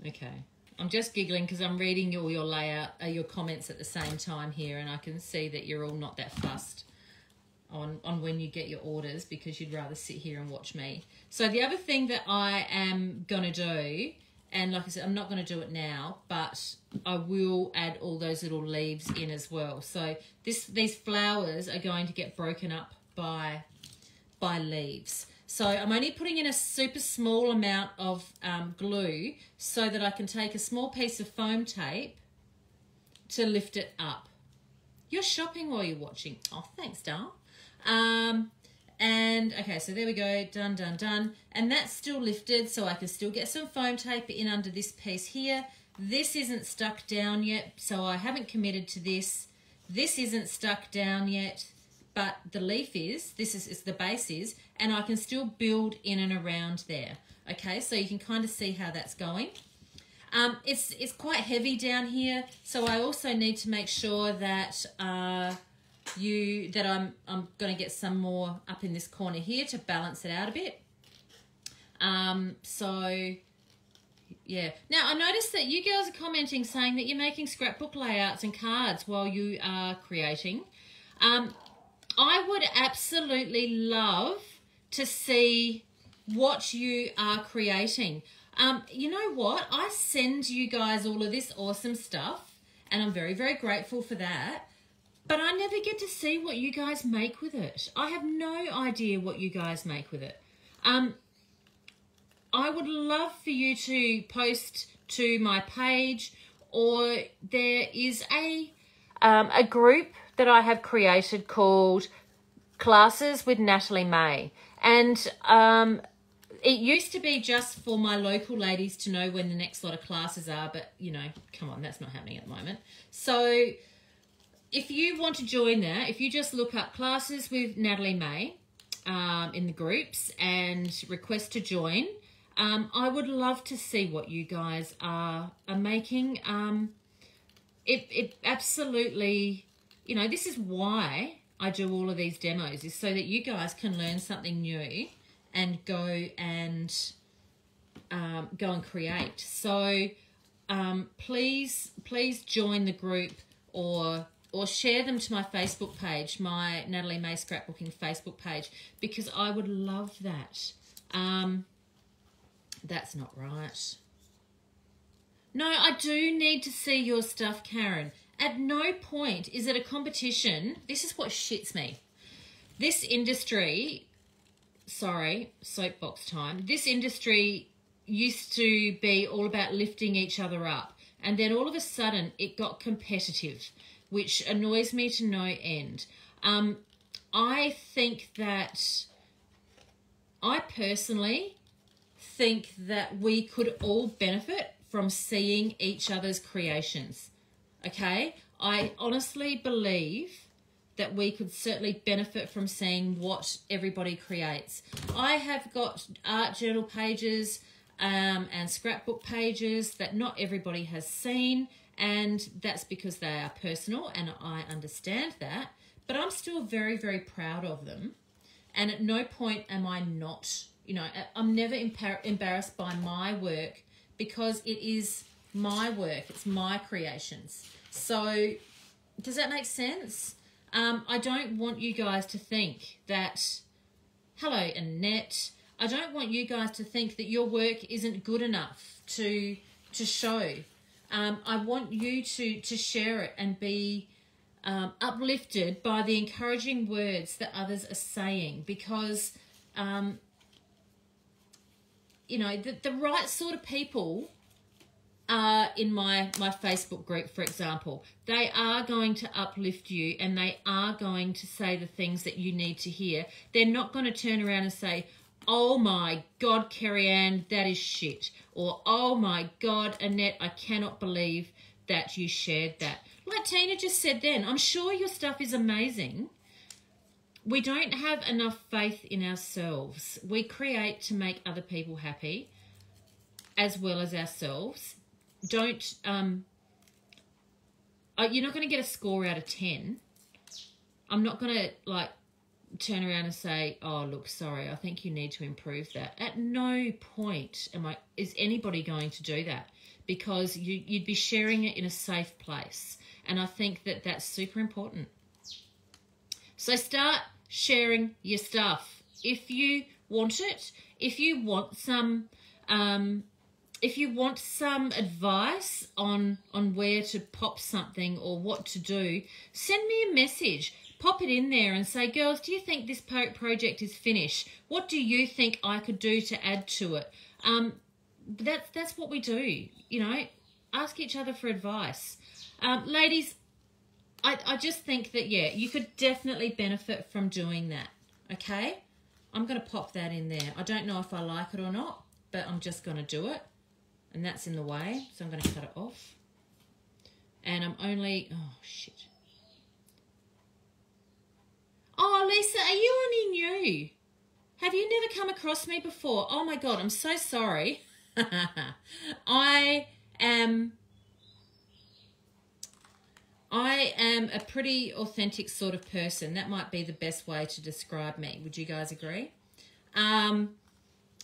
okay. I'm just giggling because I'm reading all your layout, uh, your comments at the same time here, and I can see that you're all not that fussed on on when you get your orders because you'd rather sit here and watch me. So the other thing that I am gonna do, and like I said, I'm not gonna do it now, but I will add all those little leaves in as well. So this these flowers are going to get broken up by by leaves. So I'm only putting in a super small amount of um, glue so that I can take a small piece of foam tape to lift it up. You're shopping while you're watching. Oh, thanks, Dal. Um, and okay, so there we go, done, done, done. And that's still lifted, so I can still get some foam tape in under this piece here. This isn't stuck down yet, so I haven't committed to this. This isn't stuck down yet but the leaf is, this is, is the base is, and I can still build in and around there. Okay, so you can kind of see how that's going. Um, it's, it's quite heavy down here, so I also need to make sure that uh, you that I'm, I'm going to get some more up in this corner here to balance it out a bit. Um, so yeah. Now, I noticed that you girls are commenting saying that you're making scrapbook layouts and cards while you are creating. Um, I would absolutely love to see what you are creating. Um, you know what? I send you guys all of this awesome stuff, and I'm very, very grateful for that. But I never get to see what you guys make with it. I have no idea what you guys make with it. Um, I would love for you to post to my page, or there is a um, a group that I have created called Classes with Natalie May. And um, it used to be just for my local ladies to know when the next lot of classes are, but you know, come on, that's not happening at the moment. So if you want to join that, if you just look up Classes with Natalie May um, in the groups and request to join, um, I would love to see what you guys are, are making. Um, it, it absolutely you know, this is why I do all of these demos is so that you guys can learn something new and go and um, go and create. So um, please, please join the group or or share them to my Facebook page, my Natalie May Scrapbooking Facebook page, because I would love that. Um, that's not right. No, I do need to see your stuff, Karen. At no point is it a competition. This is what shits me. This industry, sorry, soapbox time. This industry used to be all about lifting each other up. And then all of a sudden it got competitive, which annoys me to no end. Um, I think that I personally think that we could all benefit from seeing each other's creations. Okay, I honestly believe that we could certainly benefit from seeing what everybody creates. I have got art journal pages um, and scrapbook pages that not everybody has seen, and that's because they are personal, and I understand that. But I'm still very, very proud of them, and at no point am I not. You know, I'm never embarrassed by my work because it is my work, it's my creations. So, does that make sense? Um, I don't want you guys to think that, hello, Annette. I don't want you guys to think that your work isn't good enough to to show. Um, I want you to to share it and be um, uplifted by the encouraging words that others are saying because um, you know the, the right sort of people in my my Facebook group, for example, they are going to uplift you and they are going to say the things that you need to hear. They're not going to turn around and say, "Oh my God, Kerry Ann, that is shit," or "Oh my God, Annette, I cannot believe that you shared that." Like Tina just said, then I'm sure your stuff is amazing. We don't have enough faith in ourselves. We create to make other people happy as well as ourselves don't um, uh, you're not going to get a score out of 10. I'm not going to like turn around and say, "Oh, look, sorry, I think you need to improve that." At no point am I is anybody going to do that because you you'd be sharing it in a safe place, and I think that that's super important. So start sharing your stuff if you want it. If you want some, um, if you want some advice on on where to pop something or what to do, send me a message pop it in there and say, girls, do you think this project is finished? What do you think I could do to add to it? Um, that's that's what we do. You know, ask each other for advice, um, ladies. I I just think that yeah, you could definitely benefit from doing that. Okay, I'm going to pop that in there. I don't know if I like it or not, but I'm just going to do it, and that's in the way, so I'm going to cut it off. And I'm only oh shit. Oh, Lisa, are you only new? Have you never come across me before? Oh my God, I'm so sorry. I am. I am a pretty authentic sort of person. That might be the best way to describe me. Would you guys agree? Um,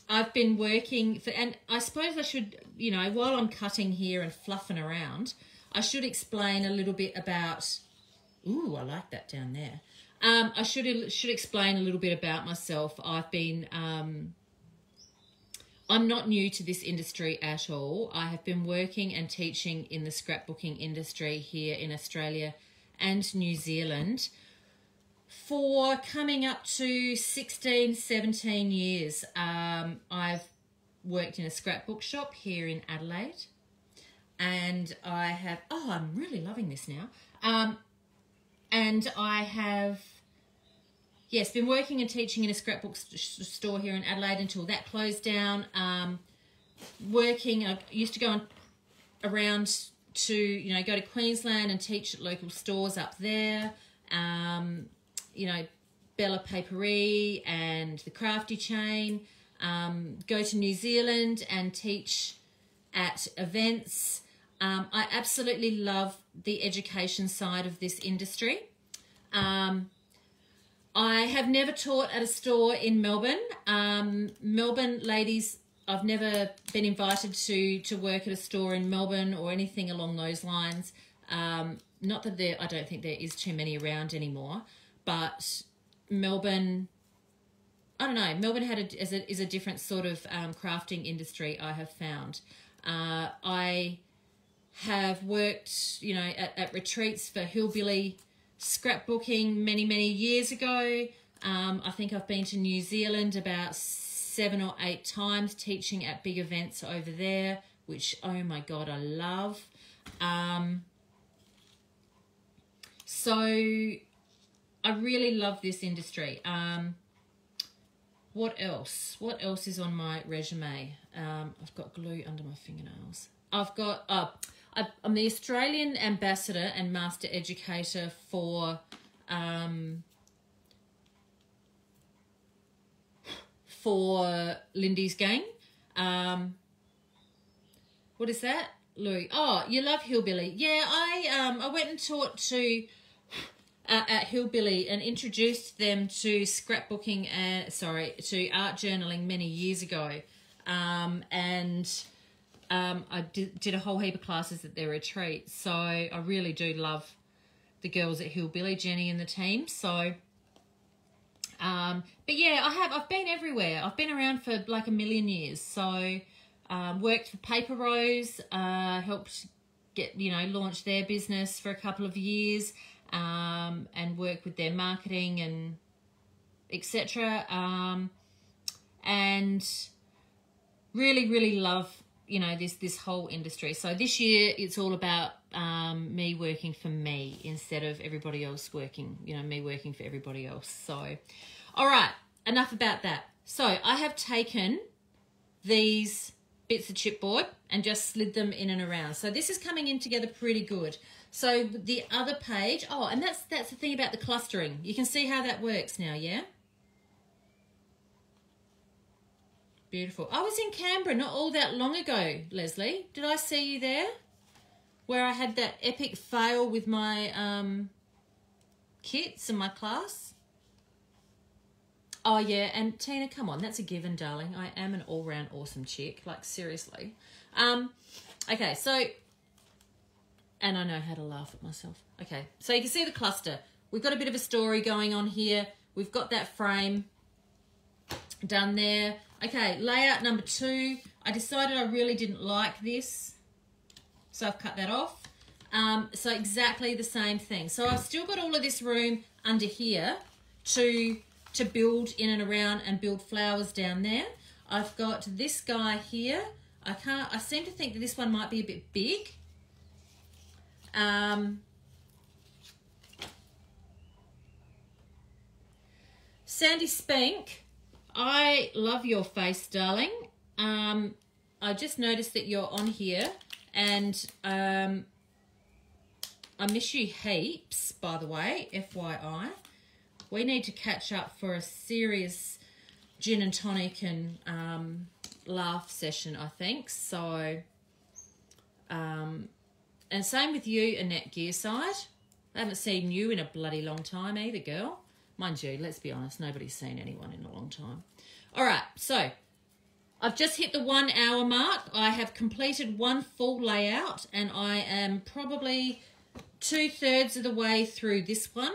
I've been working for, and I suppose I should, you know, while I'm cutting here and fluffing around, I should explain a little bit about. Ooh, I like that down there. Um, I should should explain a little bit about myself. I've been um, I'm not new to this industry at all. I have been working and teaching in the scrapbooking industry here in Australia and New Zealand for coming up to 16, 17 years. Um, I've worked in a scrapbook shop here in Adelaide and I have, oh, I'm really loving this now. Um, and I have yes, been working and teaching in a scrapbook store here in Adelaide until that closed down. Um, working, I used to go on around to you know go to Queensland and teach at local stores up there. Um, you know, Bella Paperie and the Crafty Chain. Um, go to New Zealand and teach at events. Um, I absolutely love the education side of this industry. Um, I have never taught at a store in Melbourne. Um, Melbourne ladies, I've never been invited to to work at a store in Melbourne or anything along those lines. Um, not that there, I don't think there is too many around anymore, but Melbourne. I don't know. Melbourne had a, is a is a different sort of um, crafting industry. I have found. Uh, I have worked, you know, at, at retreats for hillbilly scrapbooking many, many years ago. Um, I think I've been to New Zealand about seven or eight times teaching at big events over there, which, oh my God, I love. Um, so I really love this industry. Um, what else? What else is on my resume? Um, I've got glue under my fingernails. I've got, uh, I'm the Australian ambassador and master educator for um, for Lindy's Gang. Um, what is that, Louis? Oh, you love Hillbilly. Yeah, I um, I went and taught to uh, at Hillbilly and introduced them to scrapbooking and sorry to art journaling many years ago, um, and um, I did, did a whole heap of classes at their retreat. So I really do love the girls at Hillbilly, Jenny and the team. So, um, but yeah, I have, I've been everywhere. I've been around for like a million years. So, um, worked for Paper Rose, uh, helped get, you know, launch their business for a couple of years, um, and work with their marketing and etc. Um, and really, really love you know this this whole industry. So this year it's all about um, me working for me instead of everybody else working. You know, me working for everybody else. So, all right, enough about that. So I have taken these bits of chipboard and just slid them in and around. So this is coming in together pretty good. So the other page, oh, and that's that's the thing about the clustering. You can see how that works now, yeah? Beautiful. I was in Canberra not all that long ago, Leslie. Did I see you there? where I had that epic fail with my um, kits in my class. Oh yeah, and Tina, come on, that's a given, darling. I am an all-round awesome chick. Like seriously. Um, okay, so, and I know how to laugh at myself. Okay, so you can see the cluster. We've got a bit of a story going on here. We've got that frame done there. Okay, layout number two. I decided I really didn't like this, so I've cut that off. Um, so exactly the same thing. So I've still got all of this room under here to to build in and around and build flowers down there. I've got this guy here. I can't, I seem to think that this one might be a bit big. Um, Sandy Spink, I love your face, darling. Um, I just noticed that you're on here and um, I miss you heaps, by the way, FYI we need to catch up for a serious gin and tonic and um, laugh session, I think. So, um, and same with you, Annette Gearside. I haven't seen you in a bloody long time either, girl. Mind you, let's be honest, nobody's seen anyone in a long time. All right, so I've just hit the one hour mark. I have completed one full layout and I am probably two thirds of the way through this one.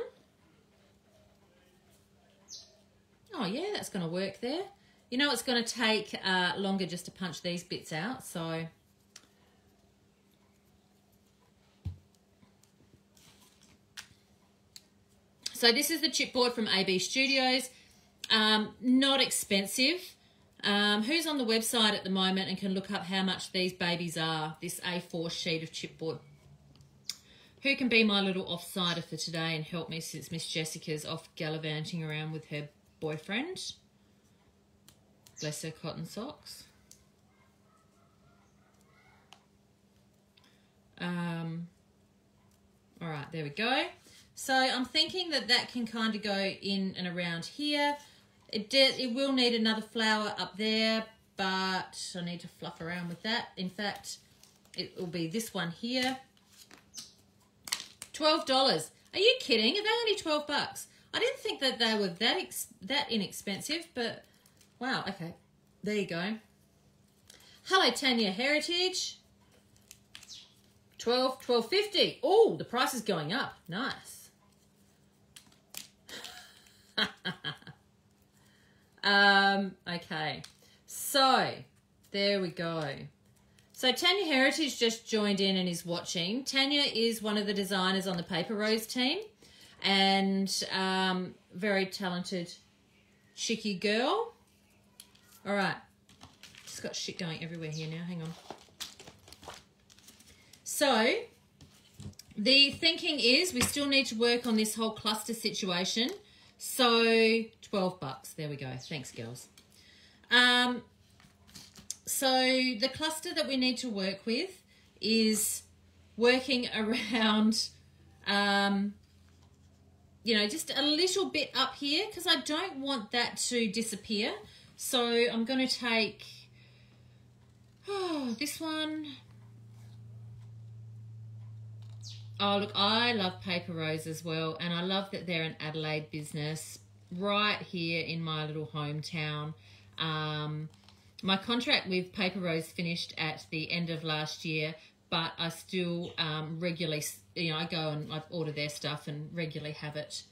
oh yeah, that's going to work there. You know it's going to take uh, longer just to punch these bits out, so... So this is the chipboard from AB Studios. Um, not expensive. Um, who's on the website at the moment and can look up how much these babies are, this A4 sheet of chipboard? Who can be my little offsider for today and help me since Miss Jessica's off gallivanting around with her boyfriend. Bless her cotton socks. Um, all right, there we go. So I'm thinking that that can kind of go in and around here. It. It will need another flower up there, but I need to fluff around with that. In fact, it will be this one here. $12. Are you kidding? Are they only 12 bucks? I didn't think that they were that that inexpensive, but wow, okay. There you go. Hello, Tanya Heritage. 12, 12.50. Oh, the price is going up. Nice. Um, okay. So, there we go. So Tanya Heritage just joined in and is watching. Tanya is one of the designers on the Paper Rose team and um, very talented chicky girl. All right, just got shit going everywhere here now. Hang on. So the thinking is we still need to work on this whole cluster situation. So 12 bucks. There we go. Thanks, girls. Um, so the cluster that we need to work with is working around um, you know, just a little bit up here because I don't want that to disappear. So I'm going to take oh, this one. Oh, look, I love Paper Rose as well. And I love that they're an Adelaide business right here in my little hometown. Um, my contract with Paper Rose finished at the end of last year, but I still um, regularly, you know, I go and I order their stuff and regularly have it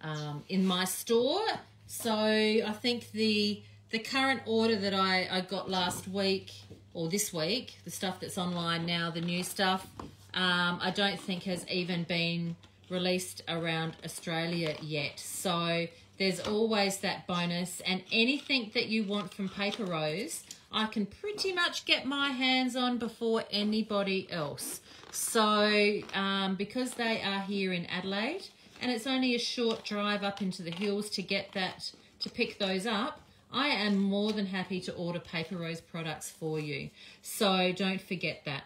um, in my store. So I think the the current order that I, I got last week or this week, the stuff that's online now, the new stuff, um, I don't think has even been released around Australia yet. So there's always that bonus and anything that you want from Paper Rose, I can pretty much get my hands on before anybody else. So um, because they are here in Adelaide and it's only a short drive up into the hills to get that, to pick those up, I am more than happy to order Paper Rose products for you. So don't forget that.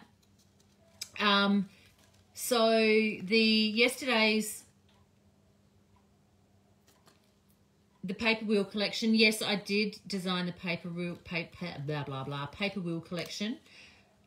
Um, so the yesterday's the paper wheel collection. Yes, I did design the paper wheel, paper, blah, blah, blah, paper wheel collection.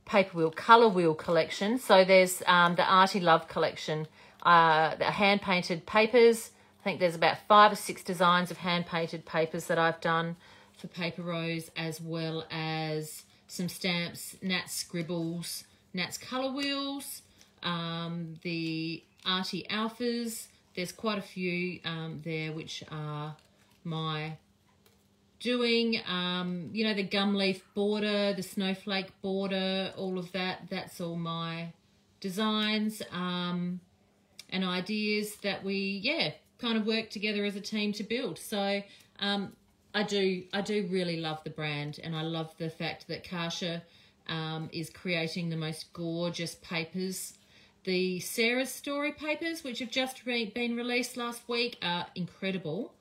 paper wheel color wheel collection. So there's um, the Artie Love collection, uh, the hand painted papers. I think there's about five or six designs of hand painted papers that I've done for Paper Rose, as well as some stamps, Nat scribbles, Nat's color wheels, um, the Artie Alphas. There's quite a few um, there which are my doing. Um, you know the gum leaf border the snowflake border all of that. That's all my designs um, and ideas that we yeah kind of work together as a team to build. So um, I do I do really love the brand and I love the fact that Kasha um, is creating the most gorgeous papers the Sarah's Story papers which have just re been released last week are incredible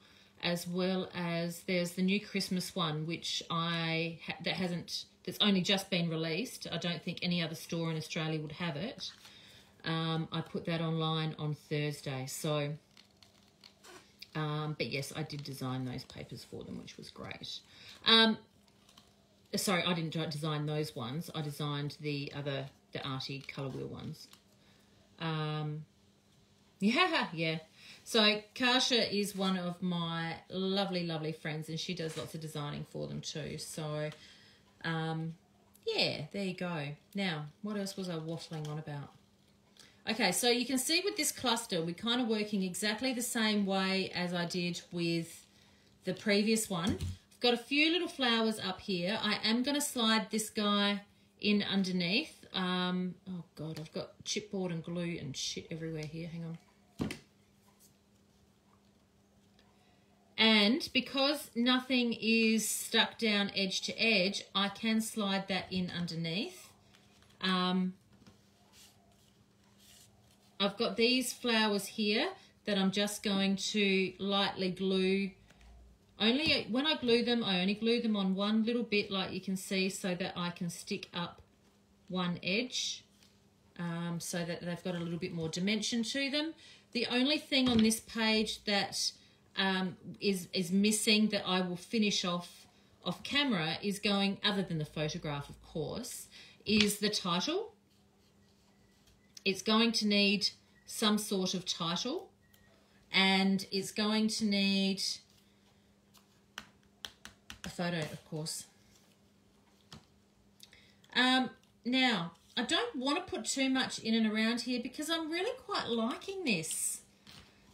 as well as there's the new Christmas one, which I ha that hasn't that's only just been released. I don't think any other store in Australia would have it. Um, I put that online on Thursday, so. Um, but yes, I did design those papers for them, which was great. Um, sorry, I didn't design those ones. I designed the other, the arty colour wheel ones. Um, yeah, yeah. So Kasha is one of my lovely, lovely friends, and she does lots of designing for them too. So, um, yeah, there you go. Now, what else was I waffling on about? Okay, so you can see with this cluster, we're kind of working exactly the same way as I did with the previous one. Got a few little flowers up here. I am going to slide this guy in underneath. Um, oh, God, I've got chipboard and glue and shit everywhere here. Hang on. And because nothing is stuck down edge to edge, I can slide that in underneath. Um, I've got these flowers here that I'm just going to lightly glue. Only when I glue them, I only glue them on one little bit like you can see so that I can stick up one edge um, so that they've got a little bit more dimension to them. The only thing on this page that um, is is missing that I will finish off off camera is going other than the photograph of course is the title it's going to need some sort of title and it's going to need a photo of course um, now I don't want to put too much in and around here because I'm really quite liking this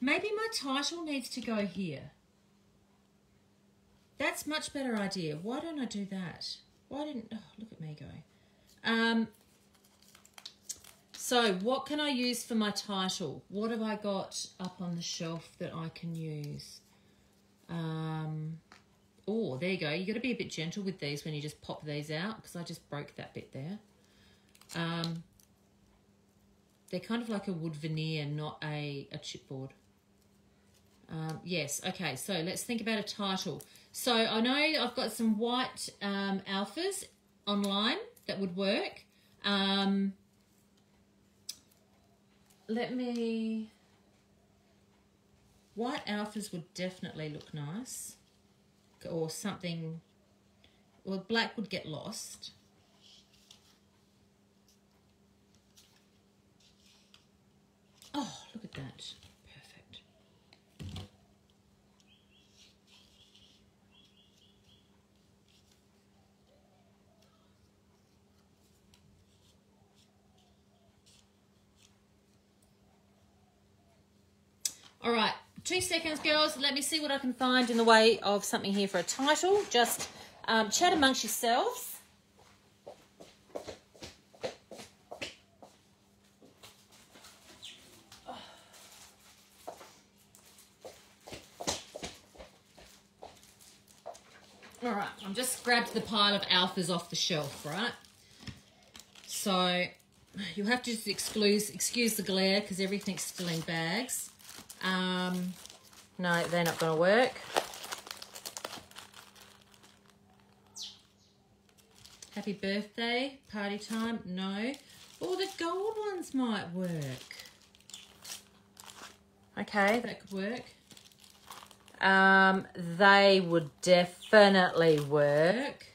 Maybe my title needs to go here. That's much better idea. Why don't I do that? Why didn't, oh, look at me go. Um, so what can I use for my title? What have I got up on the shelf that I can use? Um, oh, there you go. You've got to be a bit gentle with these when you just pop these out because I just broke that bit there. Um, they're kind of like a wood veneer, not a, a chipboard. Um, yes, okay, so let's think about a title. So I know I've got some white um, alphas online that would work. Um, let me... White alphas would definitely look nice. Or something... Well, black would get lost. Oh, look at that. Perfect. All right, two seconds, girls. Let me see what I can find in the way of something here for a title. Just um, chat amongst yourselves. All right, I'm just grabbed the pile of alphas off the shelf, right? So you'll have to excuse, excuse the glare because everything's still in bags. Um, no, they're not going to work. Happy birthday, party time, no. Oh, the gold ones might work. Okay, that could work. Um, they would definitely work.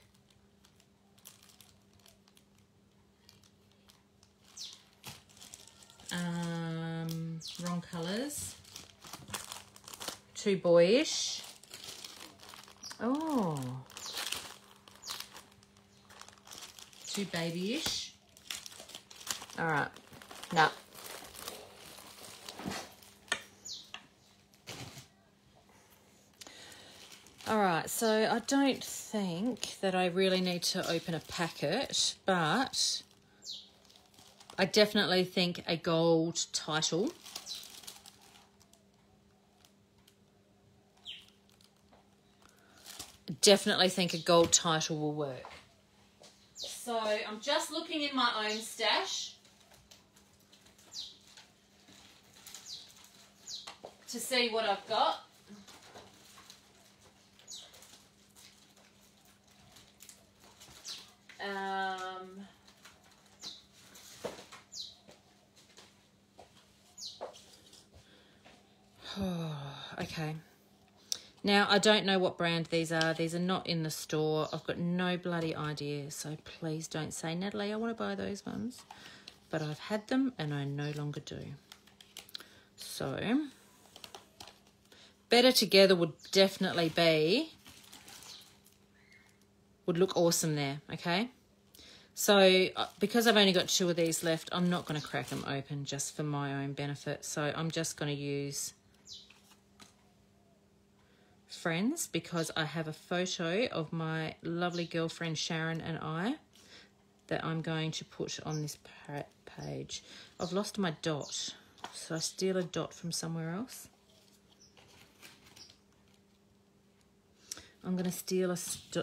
Um, wrong colours. Too boyish. Oh. Too babyish. All right. No. All right, so I don't think that I really need to open a packet, but I definitely think a gold title. Definitely think a gold title will work. So I'm just looking in my own stash to see what I've got. Um, okay. Now, I don't know what brand these are. These are not in the store. I've got no bloody idea. So please don't say, Natalie, I want to buy those ones. But I've had them and I no longer do. So, Better Together would definitely be, would look awesome there, okay? So, uh, because I've only got two of these left, I'm not going to crack them open just for my own benefit. So, I'm just going to use friends because I have a photo of my lovely girlfriend Sharon and I that I'm going to put on this page. I've lost my dot, so I steal a dot from somewhere else. I'm going to steal a,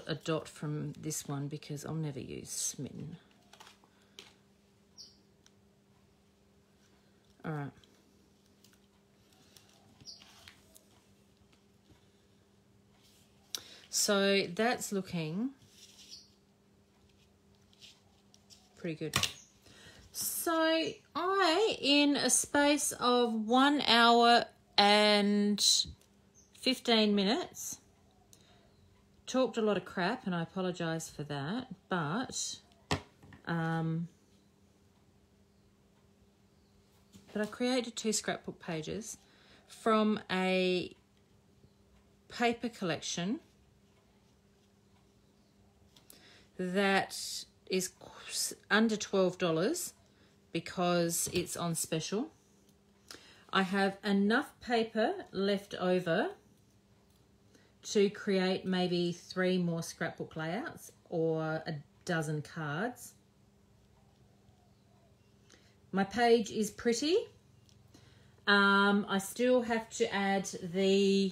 a dot from this one because I'll never use Smitten. All right. So that's looking pretty good. So I, in a space of one hour and 15 minutes, talked a lot of crap and I apologise for that, but um, but I created two scrapbook pages from a paper collection that is under $12 because it's on special. I have enough paper left over to create maybe three more scrapbook layouts or a dozen cards. My page is pretty. Um, I still have to add the...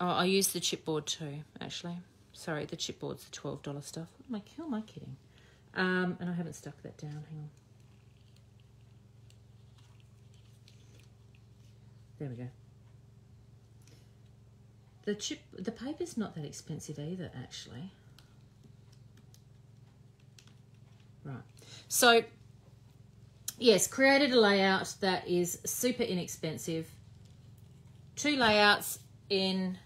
Oh, I use the chipboard too, actually. Sorry, the chipboard's the $12 stuff. Am I, who am I kidding? Um, and I haven't stuck that down. Hang on. There we go. The chip, the paper's not that expensive either, actually. Right. So, yes, created a layout that is super inexpensive. Two layouts in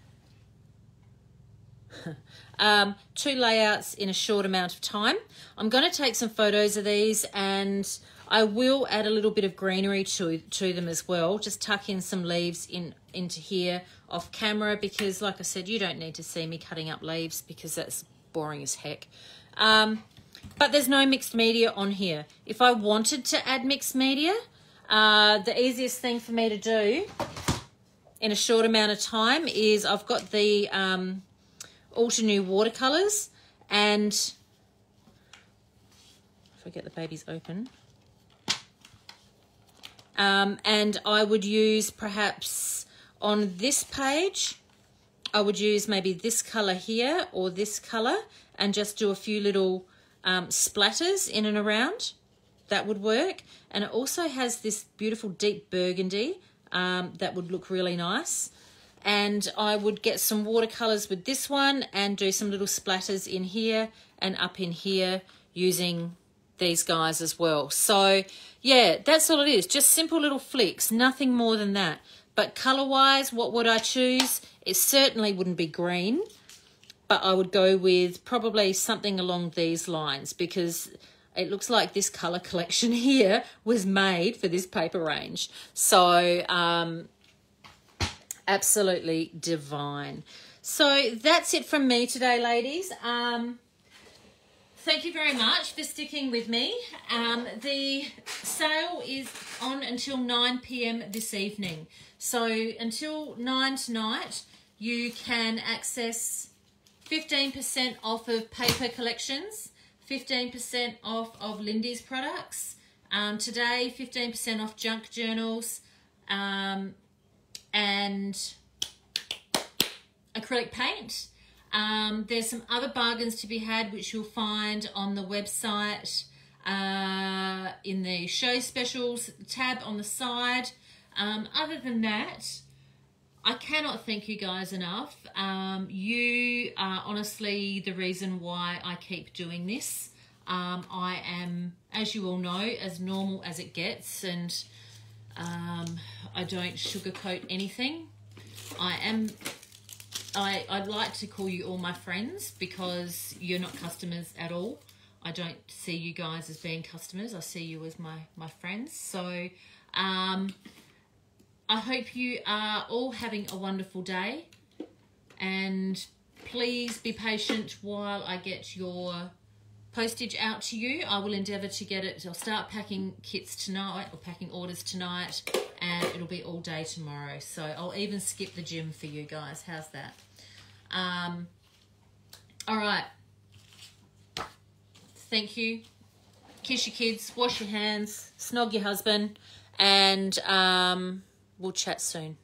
um, two layouts in a short amount of time. I'm going to take some photos of these and I will add a little bit of greenery to, to them as well. Just tuck in some leaves in into here off camera because like I said, you don't need to see me cutting up leaves because that's boring as heck. Um, but there's no mixed media on here. If I wanted to add mixed media, uh, the easiest thing for me to do in a short amount of time is I've got the um, Altenew watercolors and if I get the babies open. Um, and I would use perhaps on this page I would use maybe this color here or this color and just do a few little um, splatters in and around. That would work. And it also has this beautiful deep burgundy um, that would look really nice and I would get some watercolors with this one and do some little splatters in here and up in here using these guys as well. So yeah, that's all it is. Just simple little flicks, nothing more than that. But color-wise, what would I choose? It certainly wouldn't be green, but I would go with probably something along these lines because it looks like this color collection here was made for this paper range. So, um, absolutely divine. So that's it from me today, ladies. Um, thank you very much for sticking with me. Um, the sale is on until 9 p.m. this evening. So until 9 tonight, you can access 15% off of paper collections, 15% off of Lindy's products. Um, today, 15% off junk journals um, and acrylic paint. Um, there's some other bargains to be had which you'll find on the website uh, in the show specials tab on the side. Um, other than that, I cannot thank you guys enough. Um, you are honestly the reason why I keep doing this. Um, I am, as you all know, as normal as it gets, and um, I don't sugarcoat anything. I am I, I'd like to call you all my friends because you're not customers at all. I don't see you guys as being customers. I see you as my, my friends. So um, I hope you are all having a wonderful day. And please be patient while I get your postage out to you. I will endeavour to get it. I'll start packing kits tonight or packing orders tonight and it'll be all day tomorrow. So I'll even skip the gym for you guys. How's that? Um, all right. Thank you. Kiss your kids, wash your hands, snog your husband, and um, we'll chat soon.